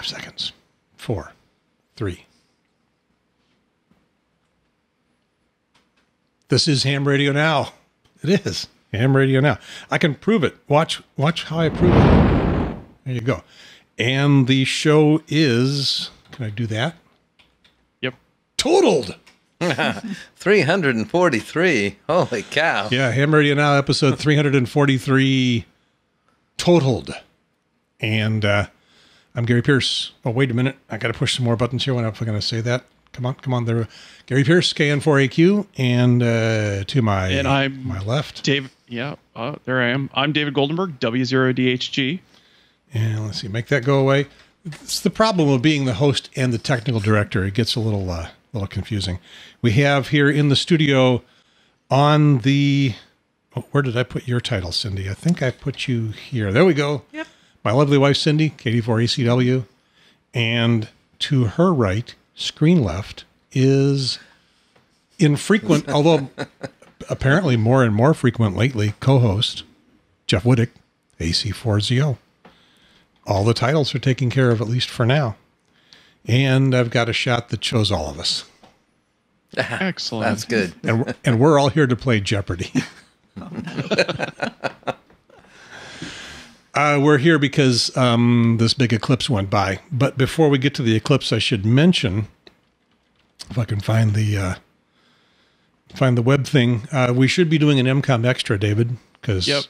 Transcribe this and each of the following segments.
Five seconds. Four, three. This is ham radio now. It is ham radio now. I can prove it. Watch, watch how I prove it. There you go. And the show is. Can I do that? Yep. Totaled. 343. Holy cow. Yeah, Ham Radio Now, episode 343, totaled. And uh, I'm Gary Pierce. Oh, wait a minute. I got to push some more buttons here when I'm going to say that. Come on, come on. There, Gary Pierce, KN4AQ, and uh, to my And I'm- my left. Dave, yeah, uh, there I am. I'm David Goldenberg, W0DHG. And let's see, make that go away. It's the problem of being the host and the technical director. It gets a little uh, little confusing. We have here in the studio on the oh, where did I put your title, Cyndi? I think I put you here. There we go. Yep. My lovely wife Cyndi, KD4ACW, and to her right, screen left, is infrequent, although apparently more and more frequent lately, co-host Jeff Wittick, AC4ZO all the titles are taken care of at least for now. And I've got a shot that shows all of us. Excellent. That's good. And and we're all here to play Jeopardy. uh, we're here because um, this big eclipse went by. But before we get to the eclipse, I should mention, if I can find the uh, find the web thing, uh, we should be doing an EmComm extra, David, because Yep.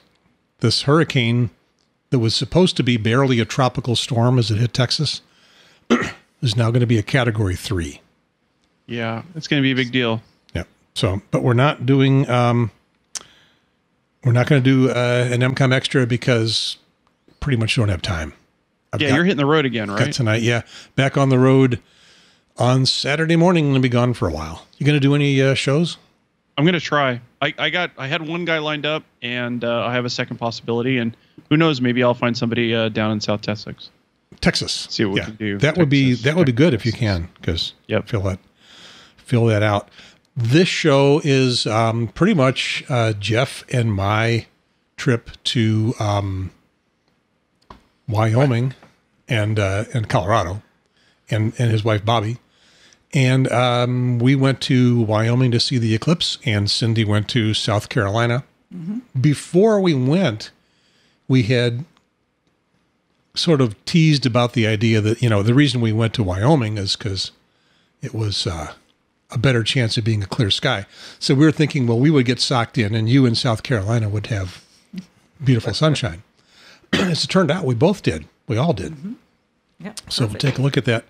this hurricane that was supposed to be barely a tropical storm as it hit Texas is now going to be a Category Three. Yeah, it's going to be a big deal. Yeah. So, but we're not doing. Um, we're not going to do uh, an EmComm extra because pretty much don't have time. I've Yeah, got- you're hitting the road again, right? tonight. Yeah, back on the road on Saturday morning. I'm going to be gone for a while. You going to do any uh, shows? I'm going to try. I, I got I had one guy lined up, and uh, I have a second possibility, and who knows? Maybe I'll find somebody uh, down in South Texas. Texas. See what we can do. That would be that would be good if you can because Yep. fill that fill that out. This show is um, pretty much uh, Jeff and my trip to um, Wyoming and uh, and Colorado, and and his wife Bobbie, and um, we went to Wyoming to see the eclipse, and Cyndi went to South Carolina. Before we went, we had sort of teased about the idea that you know the reason we went to Wyoming is because it was uh, a better chance of being a clear sky. So we were thinking, well, we would get socked in, and you in South Carolina would have beautiful sunshine. As it turned out, we both did. We all did. Yep. So we'll take a look at that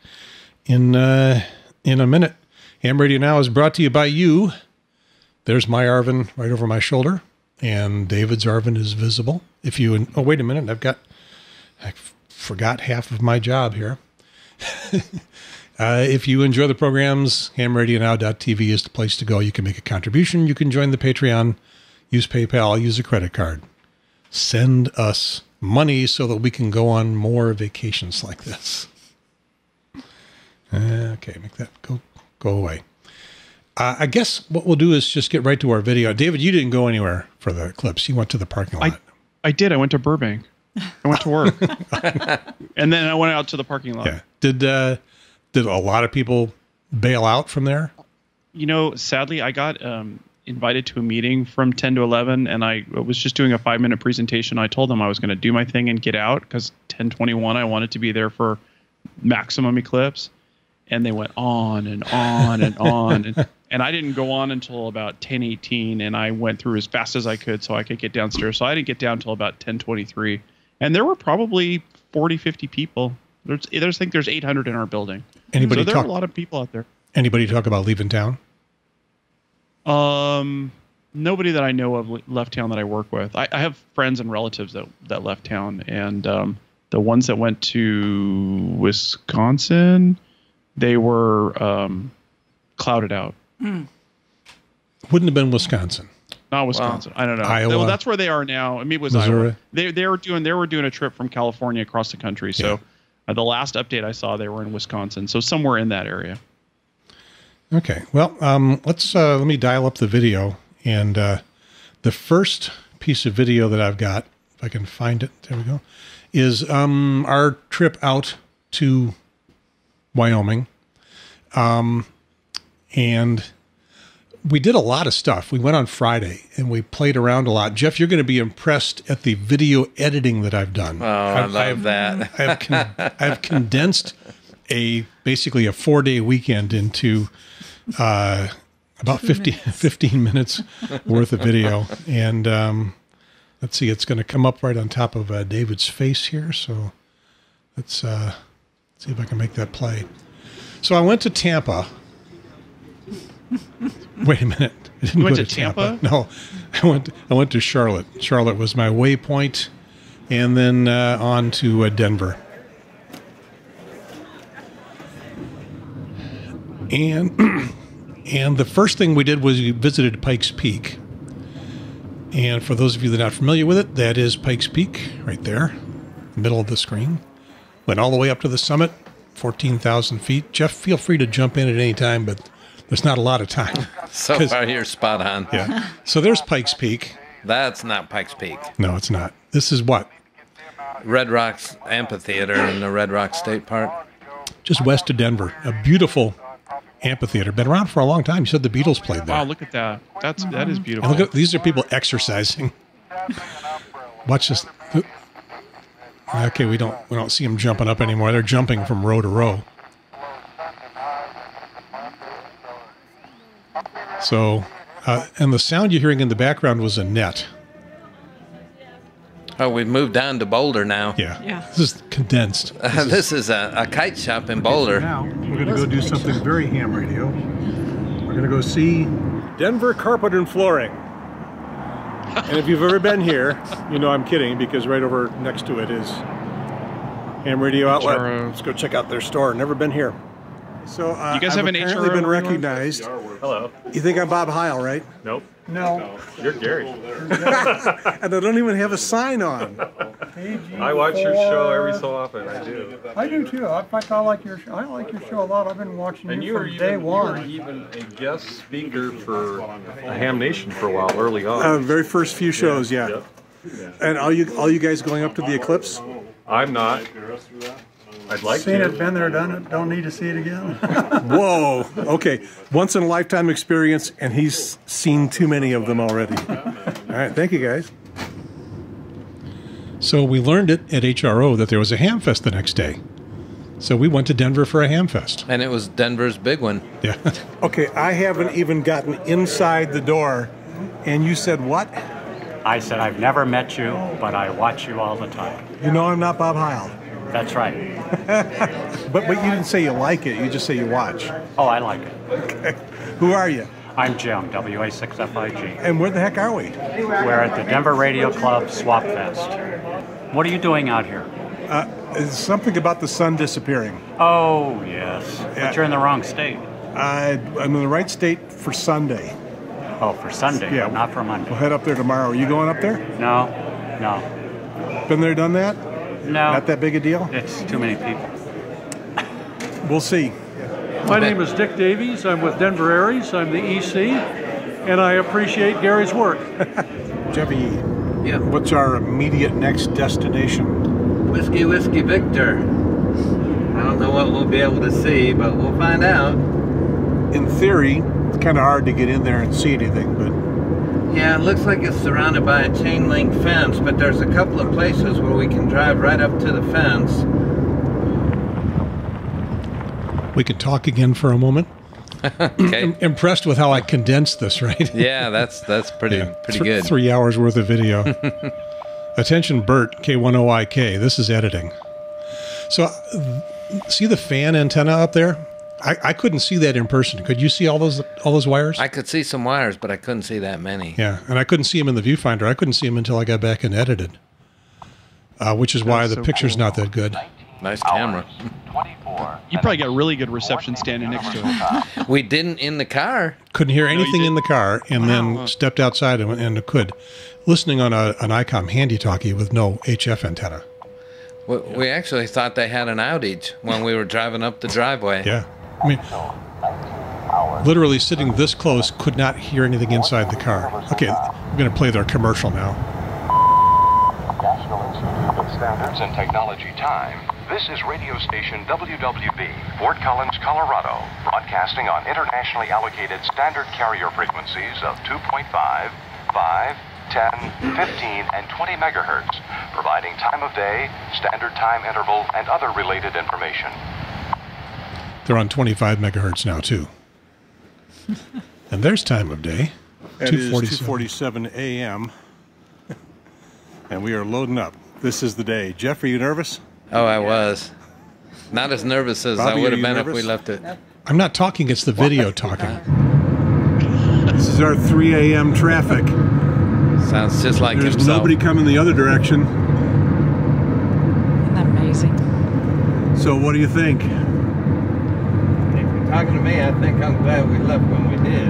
in uh, in a minute. Ham Radio Now is brought to you by you. There's my ARVN right over my shoulder, and David's ARVN is visible. If you oh wait a minute, I've got I forgot half of my job here. uh, if you enjoy the programs, hamradionow.tv is the place to go. You can make a contribution. You can join the Patreon, use PayPal, use a credit card. Send us money so that we can go on more vacations like this. Okay, make that go go away. Uh, I guess what we'll do is just get right to our video. David, you didn't go anywhere for the clips. You went to the parking lot. I I did. I went to Burbank. I went to work, and then I went out to the parking lot. yeah. Did uh, did a lot of people bail out from there? You know, sadly, I got um, invited to a meeting from 10 to 11, and I was just doing a five minute presentation. I told them I was going to do my thing and get out because 10:21 I wanted to be there for maximum eclipse, and they went on and on and on, and, and I didn't go on until about 10:18, and I went through as fast as I could so I could get downstairs. So I didn't get down until about 10:23, and there were probably 40, 50 people. There's, there's I think there's 800 in our building. Anybody so there talk? are a lot of people out there. Anybody talk about leaving town? Um, nobody that I know of left town that I work with. I, I have friends and relatives that that left town, and um, the ones that went to Wisconsin, they were um, clouded out. Wouldn't have been Wisconsin. Not Wisconsin. I don't know. Iowa. Well, that's where they are now. I mean, it was Missouri. Iowa. They they were doing they were doing a trip from California across the country. So Yeah. uh, the last update I saw, they were in Wisconsin. So somewhere in that area. Okay. Well, um, let's uh, let me dial up the video, and uh, the first piece of video that I've got, if I can find it, there we go, is um, our trip out to Wyoming. Um, and we did a lot of stuff. We went on Friday and we played around a lot. Jeff, you're going to be impressed at the video editing that I've done. Oh, I I've, love I've- that. I have con- I have condensed a basically a four day weekend into uh, about 50, 15 minutes worth of video. And um, let's see, it's going to come up right on top of uh, David's face here. So let's uh, see if I can make that play. So I went to Tampa. Wait a minute. I didn't You went go to Tampa? No, I went. I went to Charlotte. Charlotte was my waypoint, and then uh, on to uh, Denver. And and the first thing we did was we visited Pikes Peak. And for those of you that are not familiar with it, that is Pikes Peak right there, middle of the screen. Went all the way up to the summit, 14,000 feet. Jeff, feel free to jump in at any time, but there's not a lot of time. So far, you're spot on. Yeah. So there's Pikes Peak. That's not Pikes Peak. No, it's not. This is what? Red Rocks Amphitheater in the Red Rock State Park. Just west of Denver. A beautiful amphitheater. Been around for a long time. You said the Beatles played there. Wow, look at that. That's that is beautiful. And look at these are people exercising. Watch this. Okay, we don't we don't see them jumping up anymore. They're jumping from row to row. So, uh, and the sound you're hearing in the background was a net. Oh, we've moved down to Boulder now. Yeah, Yeah. This is condensed. this is a, a kite shop in Boulder. Now we're going to go do something very ham radio. We're going to go see Denver Carpet and Flooring. and if you've ever been here, you know I'm kidding because right over next to it is Ham Radio Outlet. HRO. Let's go check out their store. Never been here. So uh, You guys I've have an apparently HRO been where you are? recognized. Hello. You think I'm Bob Heil, right? Nope. No. You're Gary. And I don't even have a sign on. I watch your show every so often. I do. I do too. In fact, I like your show. I like your show a lot. I've been watching And you you were from even, day you were one. even a guest speaker for a Ham Nation for a while early on. Uh, very first few shows, yeah. Yep. And all you all you guys going up to the eclipse? I'm not. I'd like Seen to. it, been there, done it. Don't need to see it again. Whoa. Okay. Once in a lifetime experience, and he's seen too many of them already. All right. Thank you, guys. So we learned it at HRO that there was a ham fest the next day. So we went to Denver for a ham fest. And it was Denver's big one. Yeah. okay. I haven't even gotten inside the door, and you said what? I said, I've never met you, but I watch you all the time. You know I'm not Bob Heil. That's right. But but you didn't say you like it. You just say you watch. Oh, I like it. Okay. Who are you? I'm Jim, WA6FIG. And where the heck are we? We're at the Denver Radio Club Swap Fest. What are you doing out here? Uh, it's something about the sun disappearing. Oh, yes. Yeah. But you're in the wrong state. I, I'm in the right state for Sunday. Oh, for Sunday, Yeah. but not for Monday. We'll head up there tomorrow. Are you going up there? No, no, Been there, done that? No. Not that big a deal? It's too many people. We'll see. My name is Dick Davies. I'm with Denver ARES. I'm the EC, and I appreciate Gary's work. Jeffy, Yeah. what's our immediate next destination? Whiskey, Whiskey Victor. I don't know what we'll be able to see, but we'll find out. In theory, it's kind of hard to get in there and see anything, but Yeah, it looks like it's surrounded by a chain link fence, but there's a couple of places where we can drive right up to the fence. we can talk again for a moment. Okay. Impressed with how I condensed this, right? Yeah, that's that's pretty Yeah. pretty Th- good. Three hours worth of video. Attention, Bert, K10IK. This is editing. So, uh, see the fan antenna up there? I, I couldn't see that in person. Could you see all those all those wires? I could see some wires, but I couldn't see that many. yeah, and I couldn't see them in the viewfinder. I couldn't see them until I got back and edited, uh, which is why the so picture's cool. not that good. Nice camera. You probably got really good reception standing next to it. We didn't in the car. Couldn't hear you anything in the car, and Wow. then stepped outside and, and could. Listening on a, an ICOM handy talkie with no HF antenna. We, we actually thought they had an outage when we were driving up the driveway. Yeah. I mean, literally sitting this close, could not hear anything inside the car. Okay, I'm going to play their commercial now. megahertz and technology time, this is radio station WWV, Fort Collins, Colorado, broadcasting on internationally allocated standard carrier frequencies of 2.5, 5, 10, 15, and 20 megahertz, providing time of day, standard time interval, and other related information. They're on 25 megahertz now, too. and there's time of day. It is 2:47 a.m. and we are loading up. This is the day. Jeff, are you nervous? Oh, I was. Not as nervous as Bobbie, I would have you been if we left it. I'm not talking, it's the video talking. This is our 3 a.m. traffic. Sounds just like There's himself. nobody coming the other direction. Isn't that amazing? So, what do you think? If you're talking to me, I think I'm glad we left when we did.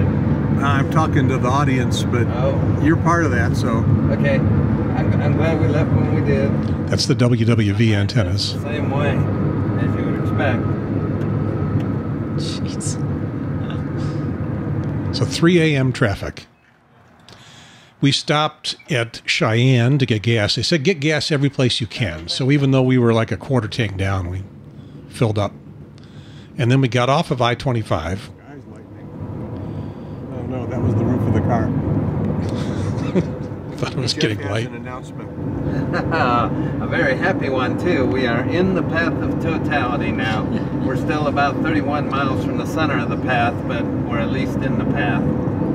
I'm talking to the audience, but Oh. you're part of that, so. Okay. I'm, I'm glad we left when we did. That's the WWV antennas. Same way as you would expect. Jeez. So 3 a.m. traffic. We stopped at Cheyenne to get gas. They said get gas every place you can. So even though we were like a quarter tank down, we filled up. And then we got off of I 25. Oh no, that was the roof of the car. Thought it was Jeff getting has light. An announcement. a very happy one too. We are in the path of totality now. We're still about 31 miles from the center of the path, but we're at least in the path.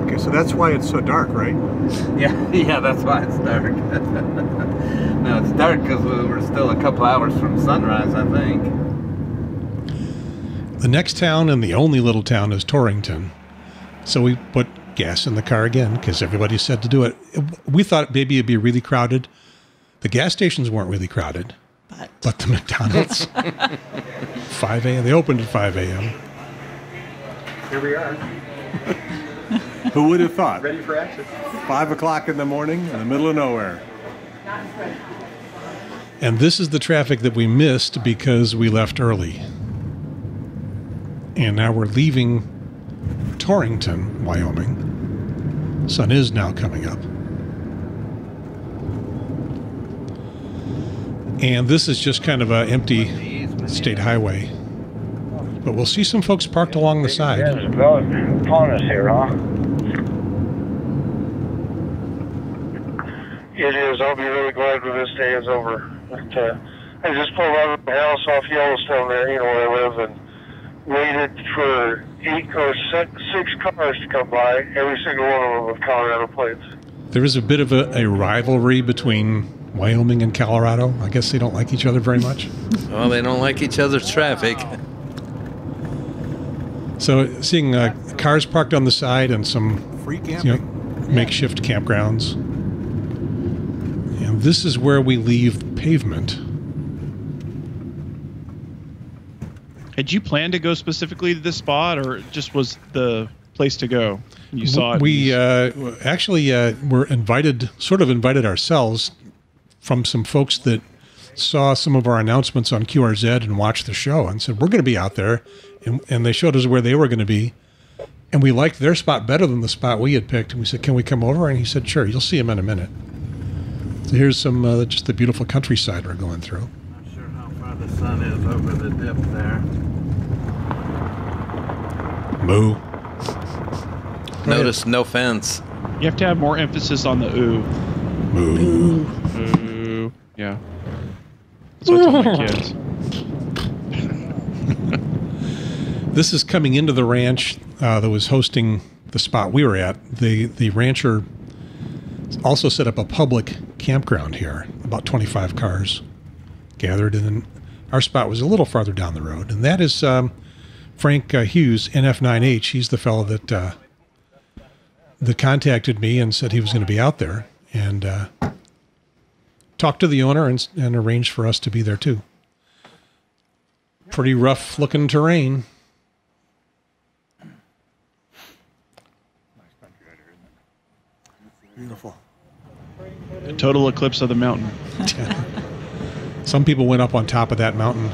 Okay, so that's why it's so dark, right? Yeah, yeah, that's why it's dark. no, it's dark because we were still a couple hours from sunrise, I think. The next town and the only little town is Torrington. So we put gas in the car again because everybody said to do it. We thought maybe it'd be really crowded. The gas stations weren't really crowded, But but the McDonald's, 5 a.m. They opened at 5 a.m. Here we are, Who would have thought? ready for action. Five o'clock in the morning in the middle of nowhere. And this is the traffic that we missed because we left early. And now we're leaving Torrington, Wyoming. Sun is now coming up. And this is just kind of an empty state highway. But we'll see some folks parked along the side. development upon us here, huh? It is. I'll be really glad when this day is over. But, uh, I just pulled out of the house off Yellowstone there, you know where I live, and waited for eight or six, six cars to come by, every single one of them with Colorado plates. There is a bit of a, a rivalry between Wyoming and Colorado. I guess they don't like each other very much. Well, they don't like each other's traffic. So seeing uh, cars parked on the side and some Free you know, makeshift campgrounds. And this is where we leave pavement. Had you planned to go specifically to this spot, or just was the place to go? You saw it. We uh, actually uh, were invited, sort of invited ourselves from some folks that saw some of our announcements on QRZ and watched the show and said, We're going to be out there. And, and they showed us where they were going to be. And we liked their spot better than the spot we had picked. And we said, Can we come over? And he said, Sure, you'll see him in a minute. So here's some, uh, just the beautiful countryside we're going through. Not sure how far the sun is over there. Moo. Notice no fence. you have to have more emphasis on the ooh. Moo. Ooh. Yeah. That's what I tell my kids. This is coming into the ranch uh, that was hosting the spot we were at. The the rancher also set up a public campground here. About 25 cars gathered, and then our spot was a little farther down the road, and that is um, Frank uh, Hughes, NF9H. He's the fellow that uh, that contacted me and said he was going to be out there, and uh, talked to the owner and, and arranged for us to be there too. Pretty rough looking terrain. Beautiful. A total eclipse of the mountain. Some people went up on top of that mountain.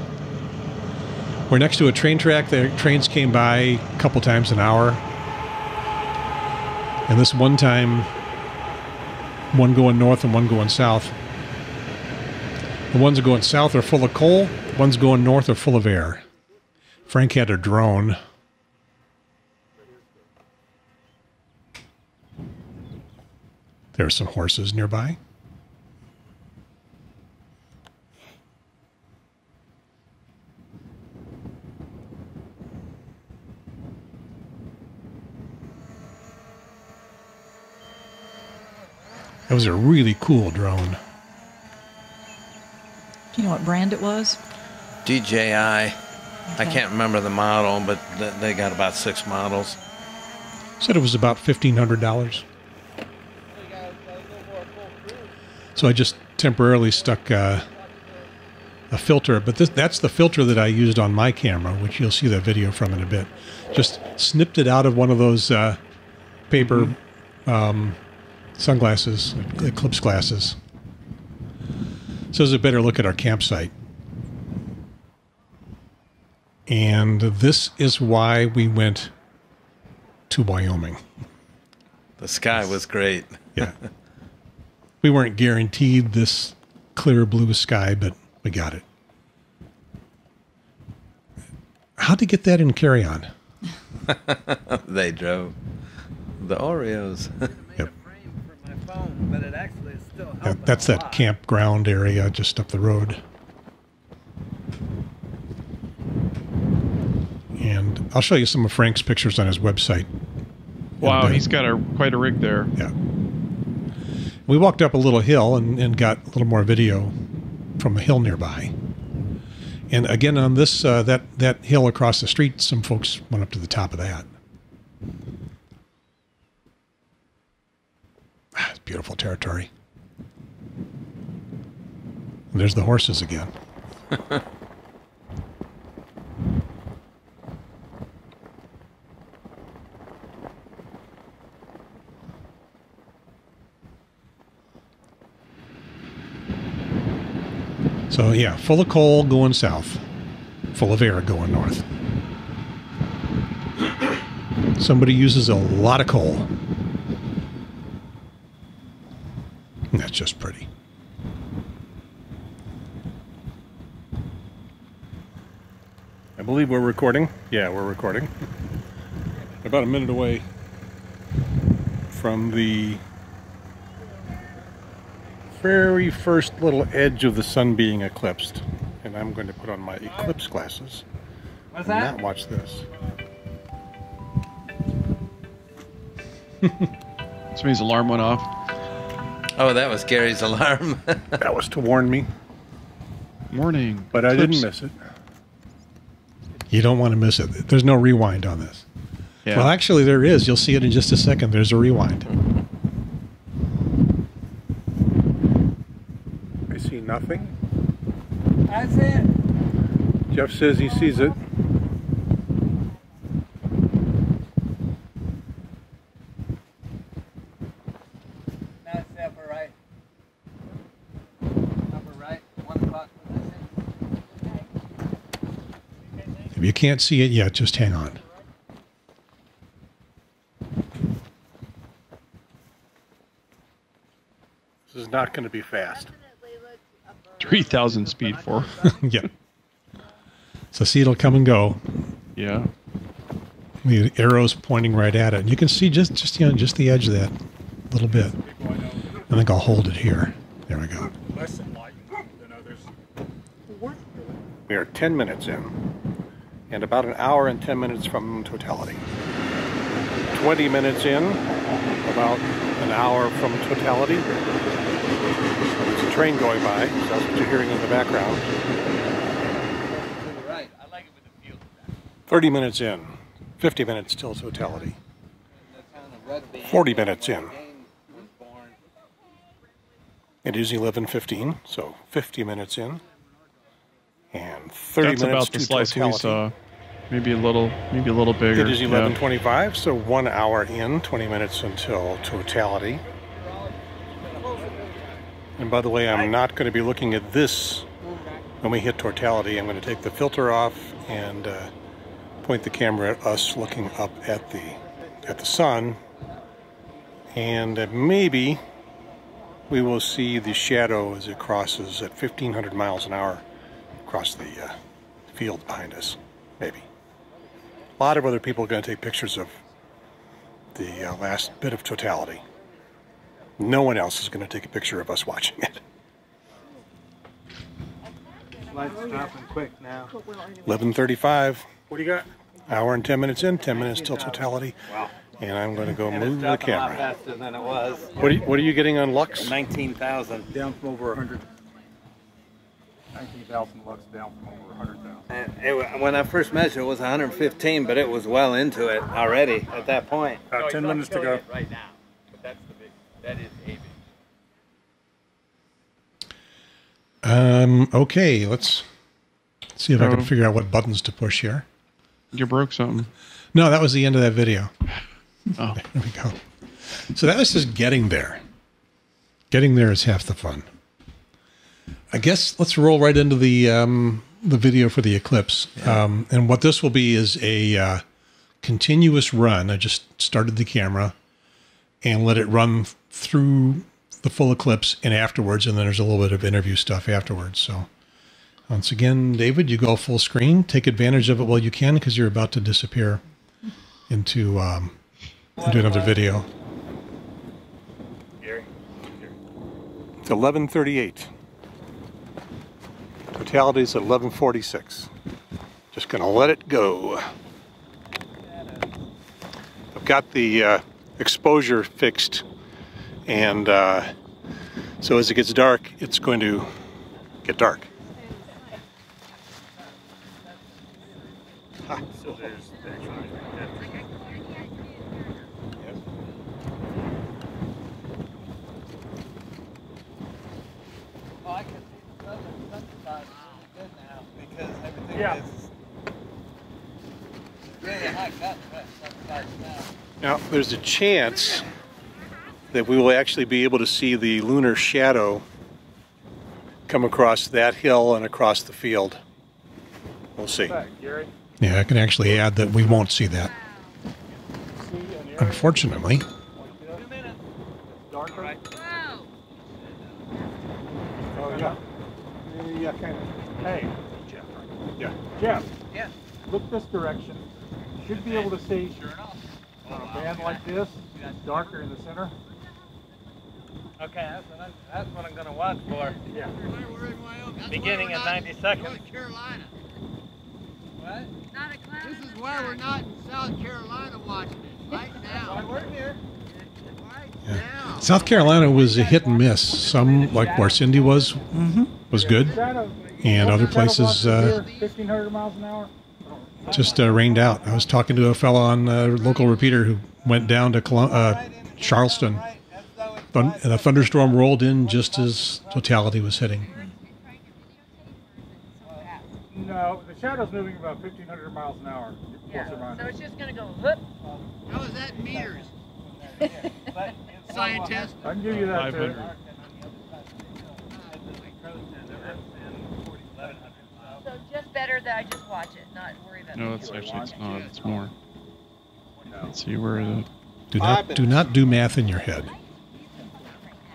We're next to a train track. The trains came by a couple times an hour. And this one time, one going north and one going south. The ones going south are full of coal. The ones going north are full of air. Frank had a drone. There are some horses nearby. That was a really cool drone. Do you know what brand it was? DJI. I can't remember the model, but th- they got about six models. Said it was about fifteen hundred dollars. So I just temporarily stuck uh, a filter, but this, that's the filter that I used on my camera, which you'll see that video from in a bit. Just snipped it out of one of those uh, paper um, sunglasses, eclipse glasses. So it's a better look at our campsite. And this is why we went to Wyoming. The sky was great. Yeah. we weren't guaranteed this clear blue sky, but we got it. How'd you get that in carry on? they drove the Oreos. Yep. but it actually is still Yeah, that's that campground area just up the road. And I'll show you some of Frank's pictures on his website. Wow, And, uh, he's got a quite a rig there. Yeah. We walked up a little hill and, and got a little more video from a hill nearby. And again, on this uh, that that hill across the street, some folks went up to the top of that. Ah, it's beautiful territory. And there's the horses again. So yeah, full of coal going south, full of air going north. Somebody uses a lot of coal. And that's just pretty. I believe we're recording. Yeah, we're recording. About a minute away from the very first little edge of the sun being eclipsed. And I'm going to put on my eclipse glasses What's and that? not watch this. Somebody's alarm went off. Oh, that was Gary's alarm. that was to warn me. Morning. But I didn't miss it. You don't want to miss it. There's no rewind on this. Yeah. Well, actually, there is. You'll see it in just a second. There's a rewind. I see nothing. That's it. Jeff says he sees it. That's the upper right. Upper right, one o'clock position. If you can't see it yet, just hang on. This is not going to be fast. Three thousand speed for. yeah. So see, it'll come and go. Yeah. The arrow's pointing right at it. And you can see just just you know, just the edge of that a little bit. I think I'll hold it here. There we go. Less enlightened than others. We are 10 minutes in, and about an hour and 10 minutes from totality. 20 minutes in, about an hour from totality. There's a train going by, so that's what you're hearing in the background. 30 minutes in, 50 minutes till totality. 40 minutes in. It is 11:15, so 50 minutes in, and 30 That's minutes about to the slice we saw. Maybe a little, maybe a little bigger. It is yeah. 11:25, so one hour in, 20 minutes until totality. And by the way, I'm not going to be looking at this when we hit totality. I'm going to take the filter off and uh, point the camera at us looking up at the at the sun, and uh, maybe we will see the shadow as it crosses at 1500 miles an hour across the uh, field behind us, maybe. A lot of other people are going to take pictures of the uh, last bit of totality. No one else is going to take a picture of us watching it. Lights dropping quick now. 11:35. What do you got? Hour and 10 minutes in, 10 minutes till totality. Wow. And I'm going to go And move it's the dropping a lot camera. faster than it was. What are you, what are you getting on Lux? 19,000. Down from over 100. 19,000 lux down from over 100,000. And it, wa- when I first measured, it was 115, but it was well into it already at that point. About 10 minutes to go. Right now, but that's the big. That is a big. Um, okay, let's see if I can Oh. figure out what buttons to push here. You broke something. No, that was the end of that video. Oh. There we go. So that was just getting there. Getting there is half the fun. I guess let's roll right into the um, the video for the eclipse. Um, and what this will be is a uh, continuous run. I just started the camera and let it run through the full eclipse and afterwards, and then there's a little bit of interview stuff afterwards. So once again, David, you go full screen. Take advantage of it while you can because you're about to disappear into um, into another video. It's 11:38. Totality is at 11:46. Just gonna let it go. I've got the uh, exposure fixed, and uh, so as it gets dark, it's going to get dark. because everything Yeah. is really hiked up now. Now, there's a chance that we will actually be able to see the lunar shadow come across that hill and across the field. We'll see. Yeah, I can actually add that we won't see that. Unfortunately, Darker. Oh, yeah. Yeah, kind of. Hey, Jeff. Yeah. Jeff. Yeah. Look this direction. Should be able to see on a band like this, darker in the center. Okay, that's what I'm, that's what I'm gonna watch for. Yeah. Beginning in 90 seconds. Carolina. What? This is why we're not in South Carolina watching it right now. We're here. Right now. South Carolina was a hit and miss. Some, like where Cyndi was, was good, and other Shadow blocks places uh, just uh, rained out. I was talking to a fellow on uh, local repeater who went down to Colum- uh, Charleston. Thun- and a thunderstorm rolled in just as totality was hitting. No, the shadow's moving about 1,500 miles an hour. Plus or So it's just gonna go whoop. How is that in meters? Scientist. I can give you that too. 500. So just better that I just watch it, not worry about it. No, it. it's actually it's not. It's more. Let's see where is it. Do not do not do math in your head.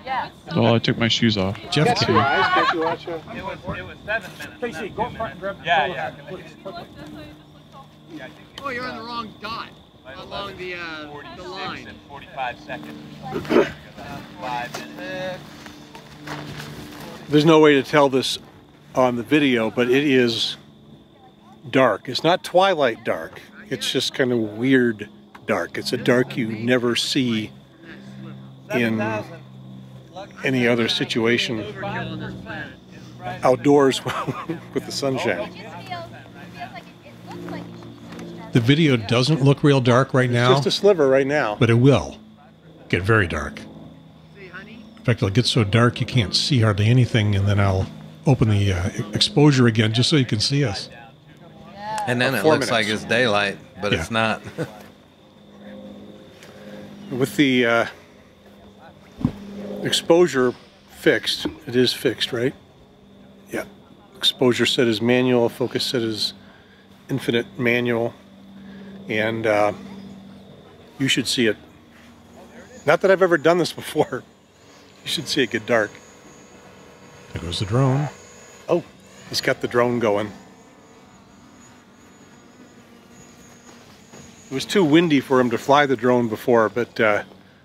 Yeah. Oh, I took my shoes off. Jeff Got can. your eyes? Can't you watch it? It was, it was seven minutes. Casey, go up front and grab the Yeah, controller. yeah. Oh, you're on the wrong dot along the uh, the line. 45 seconds. Five minutes. There's no way to tell this on the video, but it is dark. It's not twilight dark. It's just kind of weird dark. It's a dark you never see in any other situation outdoors with the sunshine. The video doesn't look real dark right now, Just a sliver right now. but it will get very dark. In fact, it'll get so dark you can't see hardly anything, and then I'll open the uh, exposure again just so you can see us. And then it Four looks like it's daylight, but Yeah. it's not. With the uh, exposure fixed, it is fixed, right? Yeah. Exposure set is manual, focus set is infinite manual, and uh, you should see it. Not that I've ever done this before. You You should see it get dark. There goes the drone. Oh, he's got the drone going. It was too windy for him to fly the drone before, but uh,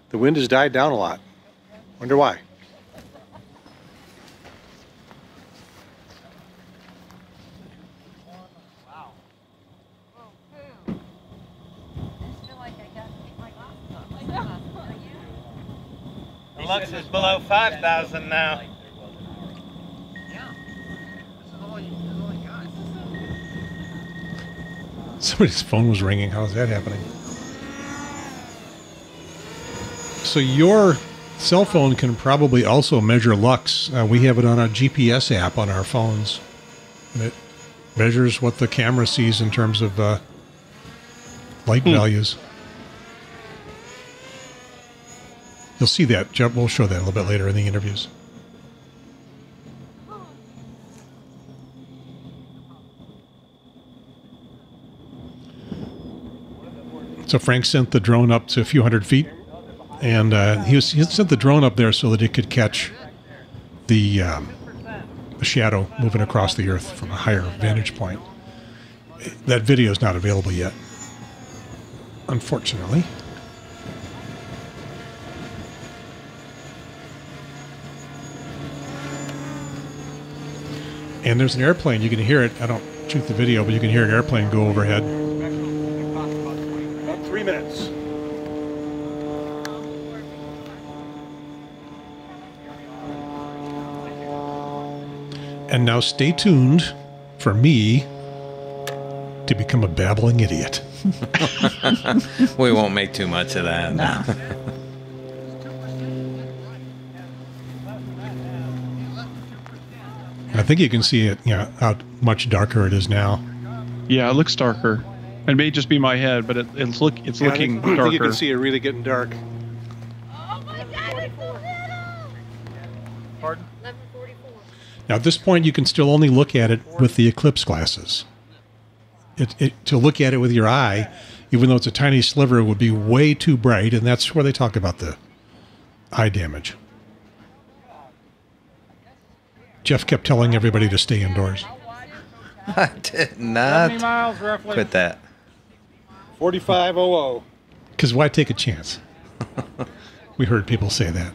the wind has died down a lot. Wonder why. The Lux is below 5,000 now. Somebody's phone was ringing. How's that happening? So your cell phone can probably also measure lux. Uh, we have it on a GPS app on our phones. And it measures what the camera sees in terms of uh, light values. You'll see that. We'll show that a little bit later in the interviews. So Frank sent the drone up to a few hundred feet, and uh, he, was, he sent the drone up there so that it could catch the um, the shadow moving across the Earth from a higher vantage point. That video is not available yet, unfortunately. And there's an airplane. You can hear it. I don't shoot the video, but you can hear an airplane go overhead. And now stay tuned for me to become a babbling idiot. we won't make too much of that. I think you can see it, you know, how much darker it is now. Yeah, it looks darker. It may just be my head, but it, it's look it's Yeah, I looking think, I think you can see it really getting dark. Now, at this point, you can still only look at it with the eclipse glasses. It, it, to look at it with your eye, even though it's a tiny sliver, it would be way too bright, and that's where they talk about the eye damage. Jeff kept telling everybody to stay indoors. I did not miles roughly. quit that. 4500. Because why take a chance? we heard people say that.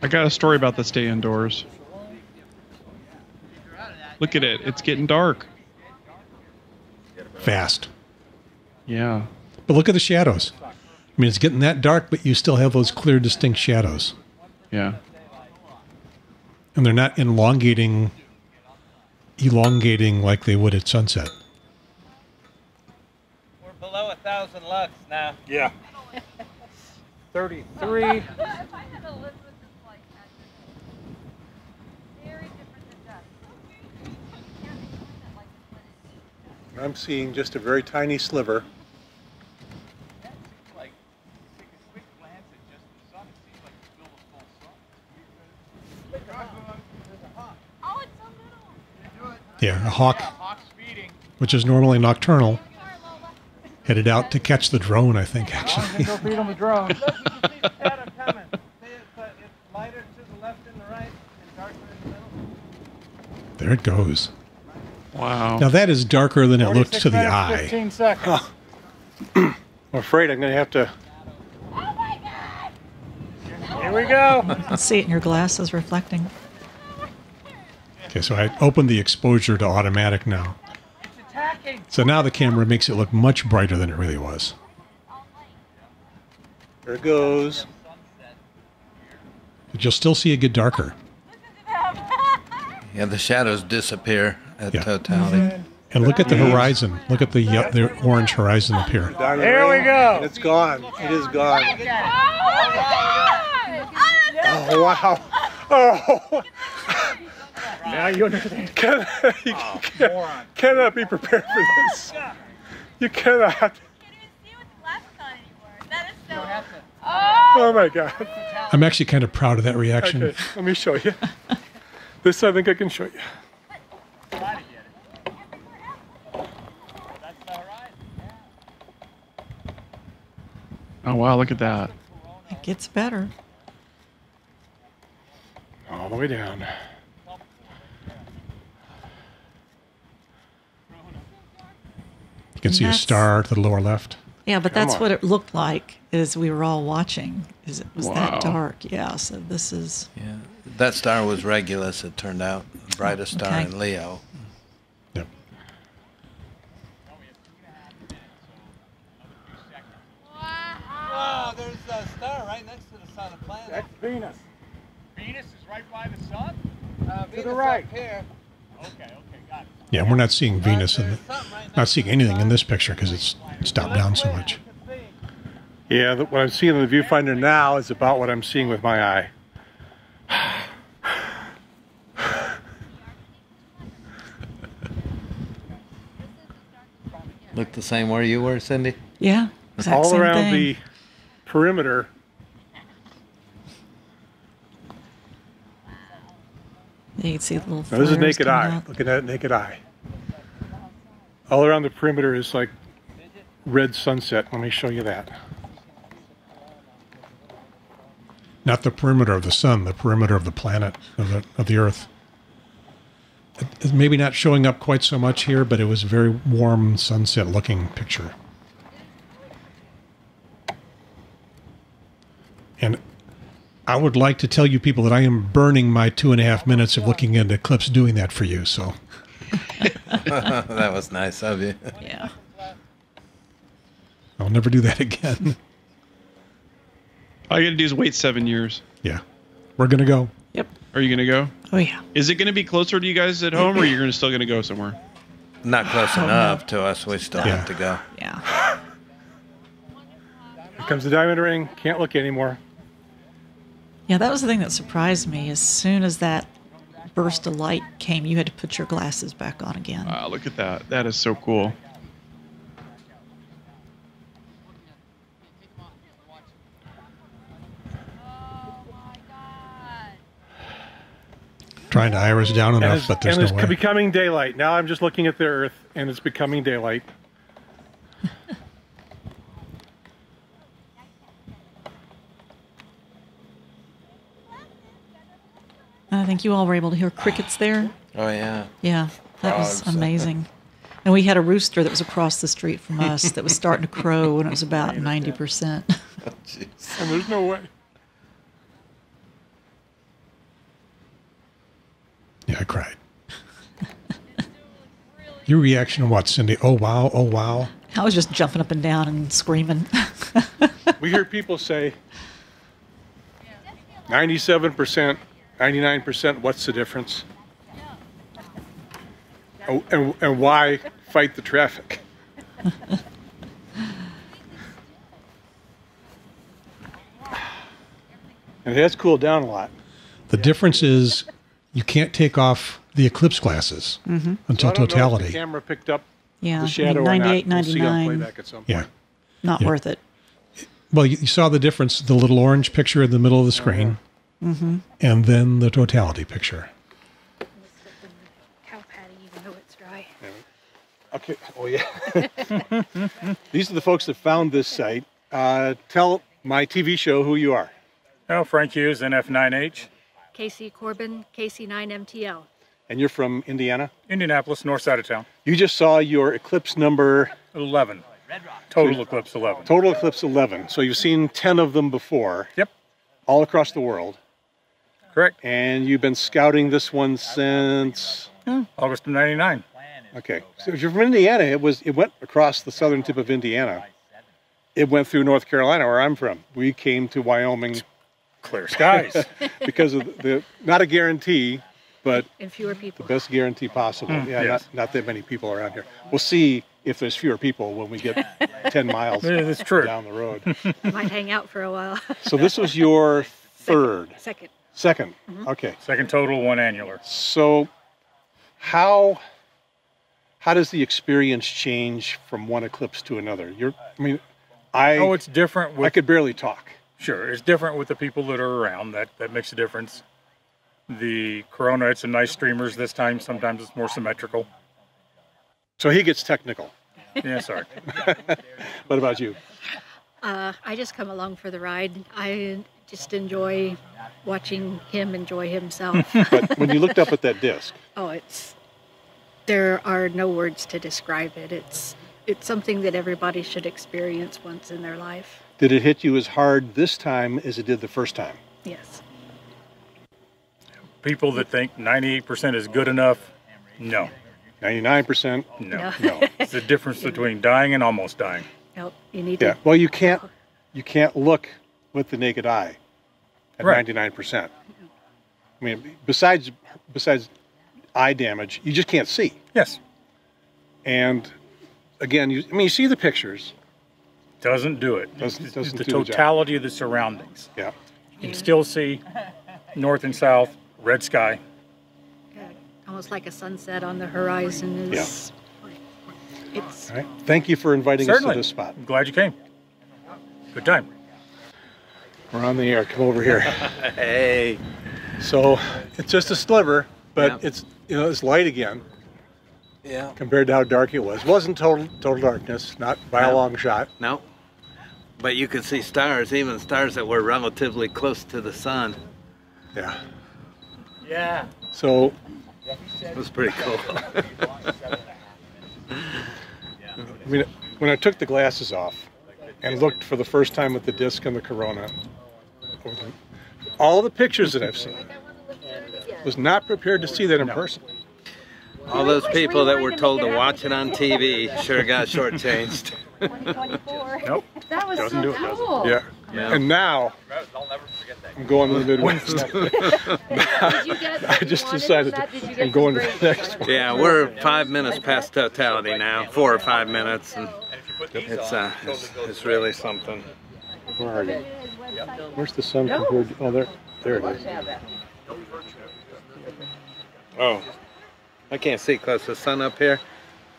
I got a story about the stay indoors. Look at it. It's getting dark. Fast. Yeah. But look at the shadows. I mean, it's getting that dark, but you still have those clear, distinct shadows. Yeah. And they're not elongating, elongating like they would at sunset. We're below a thousand lux now. Yeah. 33. I'm seeing just a very tiny sliver. Yeah, a hawk, which is normally nocturnal, headed out to catch the drone, I think, actually. Go feed on the drone. There it goes. Wow. Now that is darker than it looked to the minutes, eye. 15 seconds. I'm afraid I'm going to have to. Oh my God! Here we go. See it in your glasses reflecting. Okay, so I opened the exposure to automatic now. So now the camera makes it look much brighter than it really was. There it goes. But you'll still see it get darker. Yeah, the shadows disappear at Yeah. totality. And look at the horizon. Look at the ye- the orange horizon up here. Down the Here we go. It's gone. It is gone. Oh, oh wow. Oh, oh. Now you understand. can, you oh, can, cannot be prepared for this. You cannot. You can't even see what's left on anymore. That is so epic. Oh my God. I'm actually kind of proud of that reaction. Okay, let me show you. This I think I can show you. Oh wow, look at that. It gets better. All the way down. You can see a star to the lower left. Yeah, but Come that's on. what it looked like as we were all watching. Is it was Wow. that dark? Yeah. So this is Yeah, that star was Regulus. It turned out the brightest star Okay. in Leo. Yep. Wow, there's a star right next to the sun, a planet. That's Venus. Venus is right by the sun? Uh, To the right. here. Okay, okay, got it. Yeah, we're not seeing Venus in the, not seeing anything in this picture because it's stopped down so much. Yeah, what I'm seeing in the viewfinder now is about what I'm seeing with my eye. Looked the same where you were, Cyndi? yeah. Exact All same around thing. the perimeter, You can see the little. now this is naked eye, out. looking at it naked eye. All around the perimeter is like red sunset. Let me show you that. Not the perimeter of the sun, the perimeter of the planet of the of the Earth. It- It's maybe not showing up quite so much here, but it was a very warm sunset looking picture. And I would like to tell you people that I am burning my two and a half minutes of looking at eclipse doing that for you. So that was nice of you. Yeah. I'll never do that again. All you got to do is wait seven years. yeah. We're going to go. Yep. Are you going to go? Oh yeah. Is it going to be closer to you guys at home, or you're gonna still going to go somewhere? Not close Oh, no. enough to us. We still Yeah. have to go. Yeah. Here comes the diamond ring. Can't look anymore. Yeah. That was the thing that surprised me. As soon as that burst of light came, you had to put your glasses back on again. Wow, look at that. That is so cool. Trying to iris down enough, it's, but there's no. and it's way. becoming daylight. Now I'm just looking at the Earth, and it's becoming daylight. I think you all were able to hear crickets there. Oh yeah. Yeah, that was amazing. And we had a rooster that was across the street from us that was starting to crow when it was about 90%. Jeez. And there's no way. Yeah, I cried. Your reaction, to what, Cyndi? Oh wow! Oh wow! I was just jumping up and down and screaming. We hear people say 97%, 99%, what's the difference? Oh, and, and why fight the traffic? and it has cooled down a lot. The difference is you can't take off the eclipse glasses Mhm. until So I don't know if totality. the camera picked up Yeah, I mean, shadow or not. 98, We'll see on 99. playback at some point. Yeah. Not Yeah. worth it. Well, you, you saw the difference: the little orange picture in the middle of the screen, Mm-hmm. and then the totality picture. cow patty even though it's dry. Okay. Oh yeah. These are the folks that found this site. Uh, tell my TV show who you are. Oh, Frank Hughes, NF9H, KC Corbin, KC9MTL. And you're from Indiana. Indianapolis, north side of town. You just saw your eclipse number 11. Total eclipse 11. Total eclipse 11. So you've seen 10 of them before. Yep. All across the world. Correct. And you've been scouting this one since hmm. August of 99. Okay. So if you're from Indiana, it was it went across the southern tip of Indiana. It went through North Carolina, where I'm from. We came to Wyoming. Clear skies. because of the not a guarantee, but And fewer people. the best guarantee possible. Mm, yeah, yes. not, not that many people around here. We'll see if there's fewer people when we get 10 miles Yeah, that's true. down the road. Might hang out for a while. So this was your third, Second. 2nd Mhm. Okay. Second total, one annular. So how how does the experience change from one eclipse to another? You're I mean I oh, it's different with. I could barely talk. Sure, it's different with the people that are around. That that makes a difference. The Corona, it's a nice streamers this time. Sometimes it's more symmetrical. So he gets technical. Yeah, sorry. what about you? Uh, I just come along for the ride. I just enjoy watching him enjoy himself. But when you looked up at that disc, oh, it's there are no words to describe it. It's it's something that everybody should experience once in their life. Did it hit you as hard this time as it did the first time? Yes. People that think 98% is good enough, no. 99%? No. No. no. It's the difference between dying and almost dying. Nope. You need Yeah. to. Well, you can't you can't look with the naked eye at Right. 99%. I mean, besides besides eye damage, you just can't see. Yes. And again, you, I mean, you see the pictures. Doesn't do it. Doesn't- It's- doesn't it's the do the totality of the surroundings. Yeah. You can still see north and south, red sky. Almost like a sunset on the horizon is. It's All right. Thank you for inviting Certainly. us to this spot. I'm glad you came. Good time. We're on the air. Come over here. Hey. So it's just a sliver, but Yeah. it's you know it's light again Yeah. compared to how dark it was. It wasn't total total darkness, not by a long shot. No. But you could see stars, even stars that were relatively close to the sun. Yeah. Yeah. So It was pretty cool. I mean, when I took the glasses off and looked for the first time at the disc and the Corona, all the pictures that I've seen was not prepared to see that in person. All those people that were told to watch it on TV sure got shortchanged. Nope. That was Doesn't so do it, does it? cool. Yeah. Yeah. And now I'm going to the Midwest. Did you get I just wanted decided from that? Did you I'm going to the next one. Yeah, we're five minutes past totality now, four or five minutes, and it's uh, it's, it's really something. Where are you? Where's the sun compared? To, oh, there, there it is. Oh, I can't see close to the sun up here.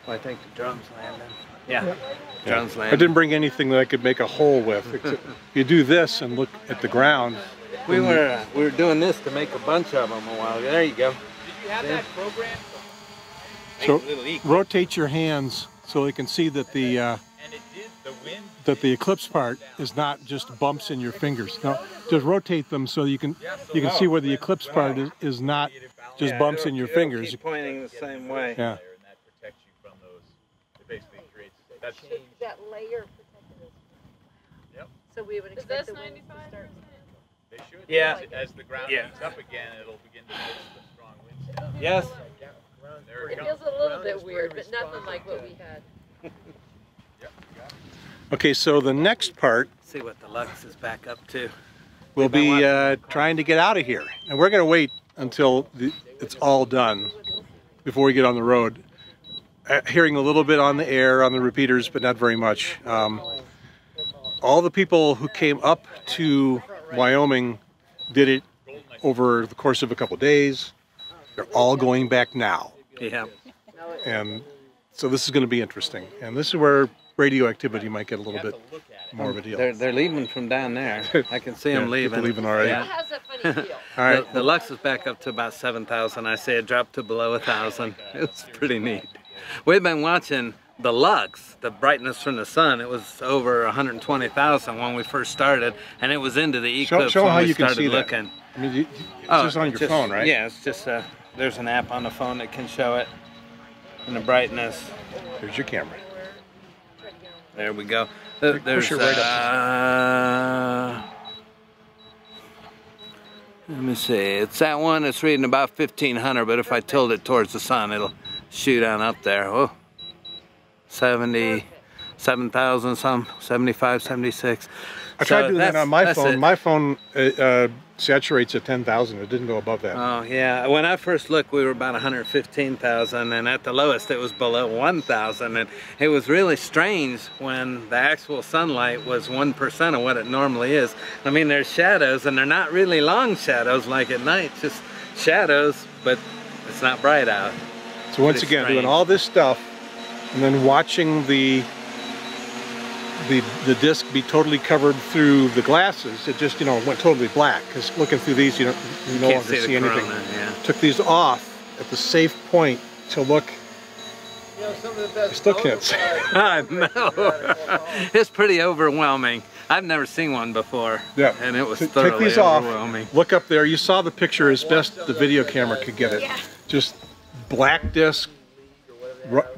Well, I think the drums landing. Yeah, drums I landing. didn't bring anything that I could make a hole with. You do this and look at the ground. We were uh, we were doing this to make a bunch of them a while ago. There you go. Did you have that program? So rotate your hands so they can see that the uh, that the eclipse part is not just bumps in your fingers. No, just rotate them so you can you can see where the eclipse part is, is not just bumps in your fingers. Keep pointing the same way. Yeah. That's that layer protected us. Yep. So we would expect the wind to start. They should. Yeah. As the ground Yeah. heats up again, it'll begin to notice the strong winds. down. Yes. There It it feels comes. a little bit weird, but nothing like what we had. Okay, so the next part See what the Lux is back up to. will We've been be uh, trying to get out of here, and we're going to wait until the, it's all done before we get on the road. Uh, hearing a little bit on the air on the repeaters, but not very much. Um, all the people who came up to Wyoming did it over the course of a couple days. They're all going back now, Yeah. and so this is going to be interesting. And this is where radioactivity might get a little bit more of a deal. They're, they're leaving from down there. I can see Yeah, them people leaving. leaving already. Yeah. How's that funny feel? All right. The, the Lux is back up to about 7,000. I say it dropped to below 1,000. It's pretty neat. We've been watching the Lux, the brightness from the sun. It was over 120,000 when we first started, and it was into the eclipse show when how we you can started see that. looking. I mean, you, it's Oh, just on your phone, right? Yeah, it's just uh, there's an app on the phone that can show it and the brightness. There's your camera. There we go. There- There's it right up. uh, let me see. It's that one that's reading about 1500, but if I tilt it towards the sun, it'll shoot on up there. Oh, 70, 7,000 some, 75, 76. I tried So doing that on my phone. it. My phone uh, saturates at 10,000. It didn't go above that. Oh yeah, when I first looked, we were about 115,000, and at the lowest, it was below 1,000, and it was really strange when the actual sunlight was one percent of what it normally is. I mean, there's shadows, and they're not really long shadows like at night, just shadows, but it's not bright out. So once pretty again, doing all this stuff and then watching the the the disc be totally covered through the glasses, it just you know went totally black. Because looking through these, you don't you no Can't longer see see, anything. corona, yeah. Took these off at the safe point to look. You know, some of the I best still can't see. I know. it's pretty overwhelming. I've never seen one before. Yeah. And it was T- thoroughly Take these off. Look up there. You saw the picture as best the video camera could get it. Yeah. Just black disc,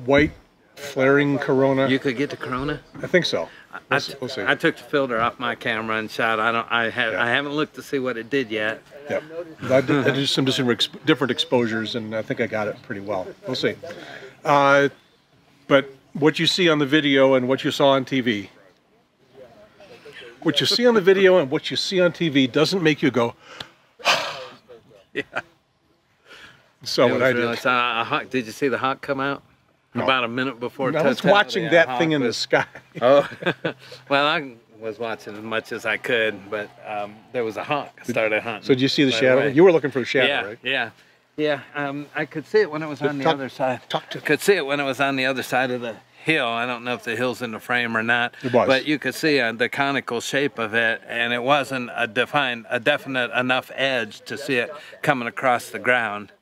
white flaring corona. You could get the corona. I think so. I, We'll s- we'll see. I took the filter off my camera and shot. I don't. I have. I haven't looked to see what it did yet. Yep. I did, I did some different exposures, and I think I got it pretty well. We'll see. Uh, but what you see on the video and what you saw on TV, what you see on the video and what you see on TV doesn't make you go. yeah. So what I did. so, uh, a hawk- did you see the hawk come out? No. About a minute before. I was watching that thing in the sky. oh, well, I was watching as much as I could, but um, there was a hawk started hunting. So did you see the shadow? away. You were looking for a shadow, yeah, right? Yeah, yeah. Um, I could see it when it was on the Talk- other side. Talk to Could see it when it was on the other side of the hill. I don't know if the hill's in the frame or not. It was. But you could see uh, the conical shape of it, and it wasn't a defined, a definite enough edge to see it coming across the ground.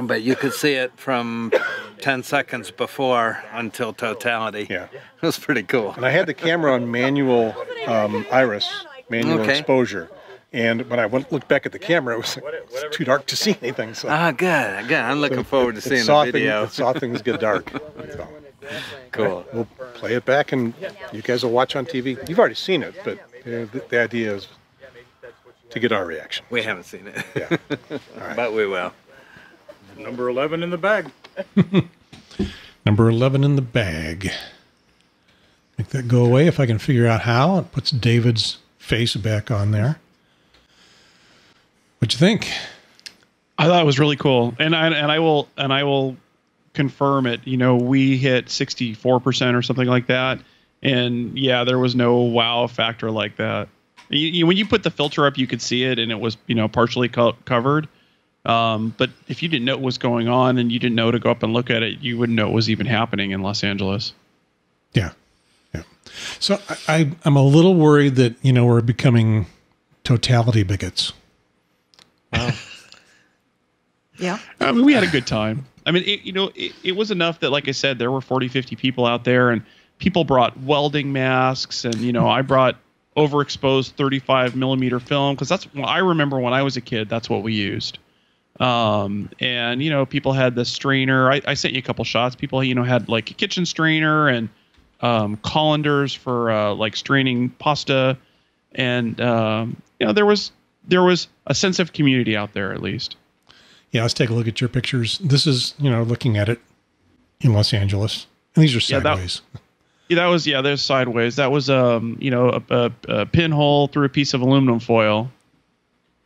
But you could see it from 10 seconds before until totality. Yeah. It was pretty cool. And I had the camera on manual um, iris, manual Okay. exposure. And when I went looked back at the camera, it was, like, it was too dark to see anything. So Ah, good, good. I'm looking it- forward to it seeing saw the thing- video. it saw things get dark. So, Cool. We'll play it back, and you guys will watch on TV. You've already seen it, but uh, the, the idea is to get our reaction. We haven't seen it. Yeah. But we will. Number 11 in the bag. Number 11 in the bag. Make that go away if I can figure out how. It puts David's face back on there. What'd you think? I thought it was really cool, and I and I will and I will confirm it. You know, we hit sixty four percent or something like that, and yeah, there was no wow factor like that. You, you, when you put the filter up, you could see it, and it was you know partially co- covered. Um, but if you didn't know what was going on and you didn't know to go up and look at it, you wouldn't know it was even happening in Los Angeles. Yeah. Yeah. So I, I, I'm a little worried that, you know, we're becoming totality bigots. Wow. Yeah. I mean, we had a good time. I mean, it, you know, it, it was enough that, like I said, there were 40, 50 people out there, and people brought welding masks, and you know, I brought overexposed 35 millimeter film because that's well, I remember when I was a kid, that's what we used. Um, and you know, people had the strainer. I, I sent you a couple shots. People, you know, had like a kitchen strainer and um, colanders for uh, like straining pasta, and um, you know, there was there was a sense of community out there at least. Yeah, let's take a look at your pictures. This is, you know, looking at it in Los Angeles. And these are Yeah, that- sideways. Yeah, that was yeah. There's sideways. That was um, you know, a, a, a pinhole through a piece of aluminum foil,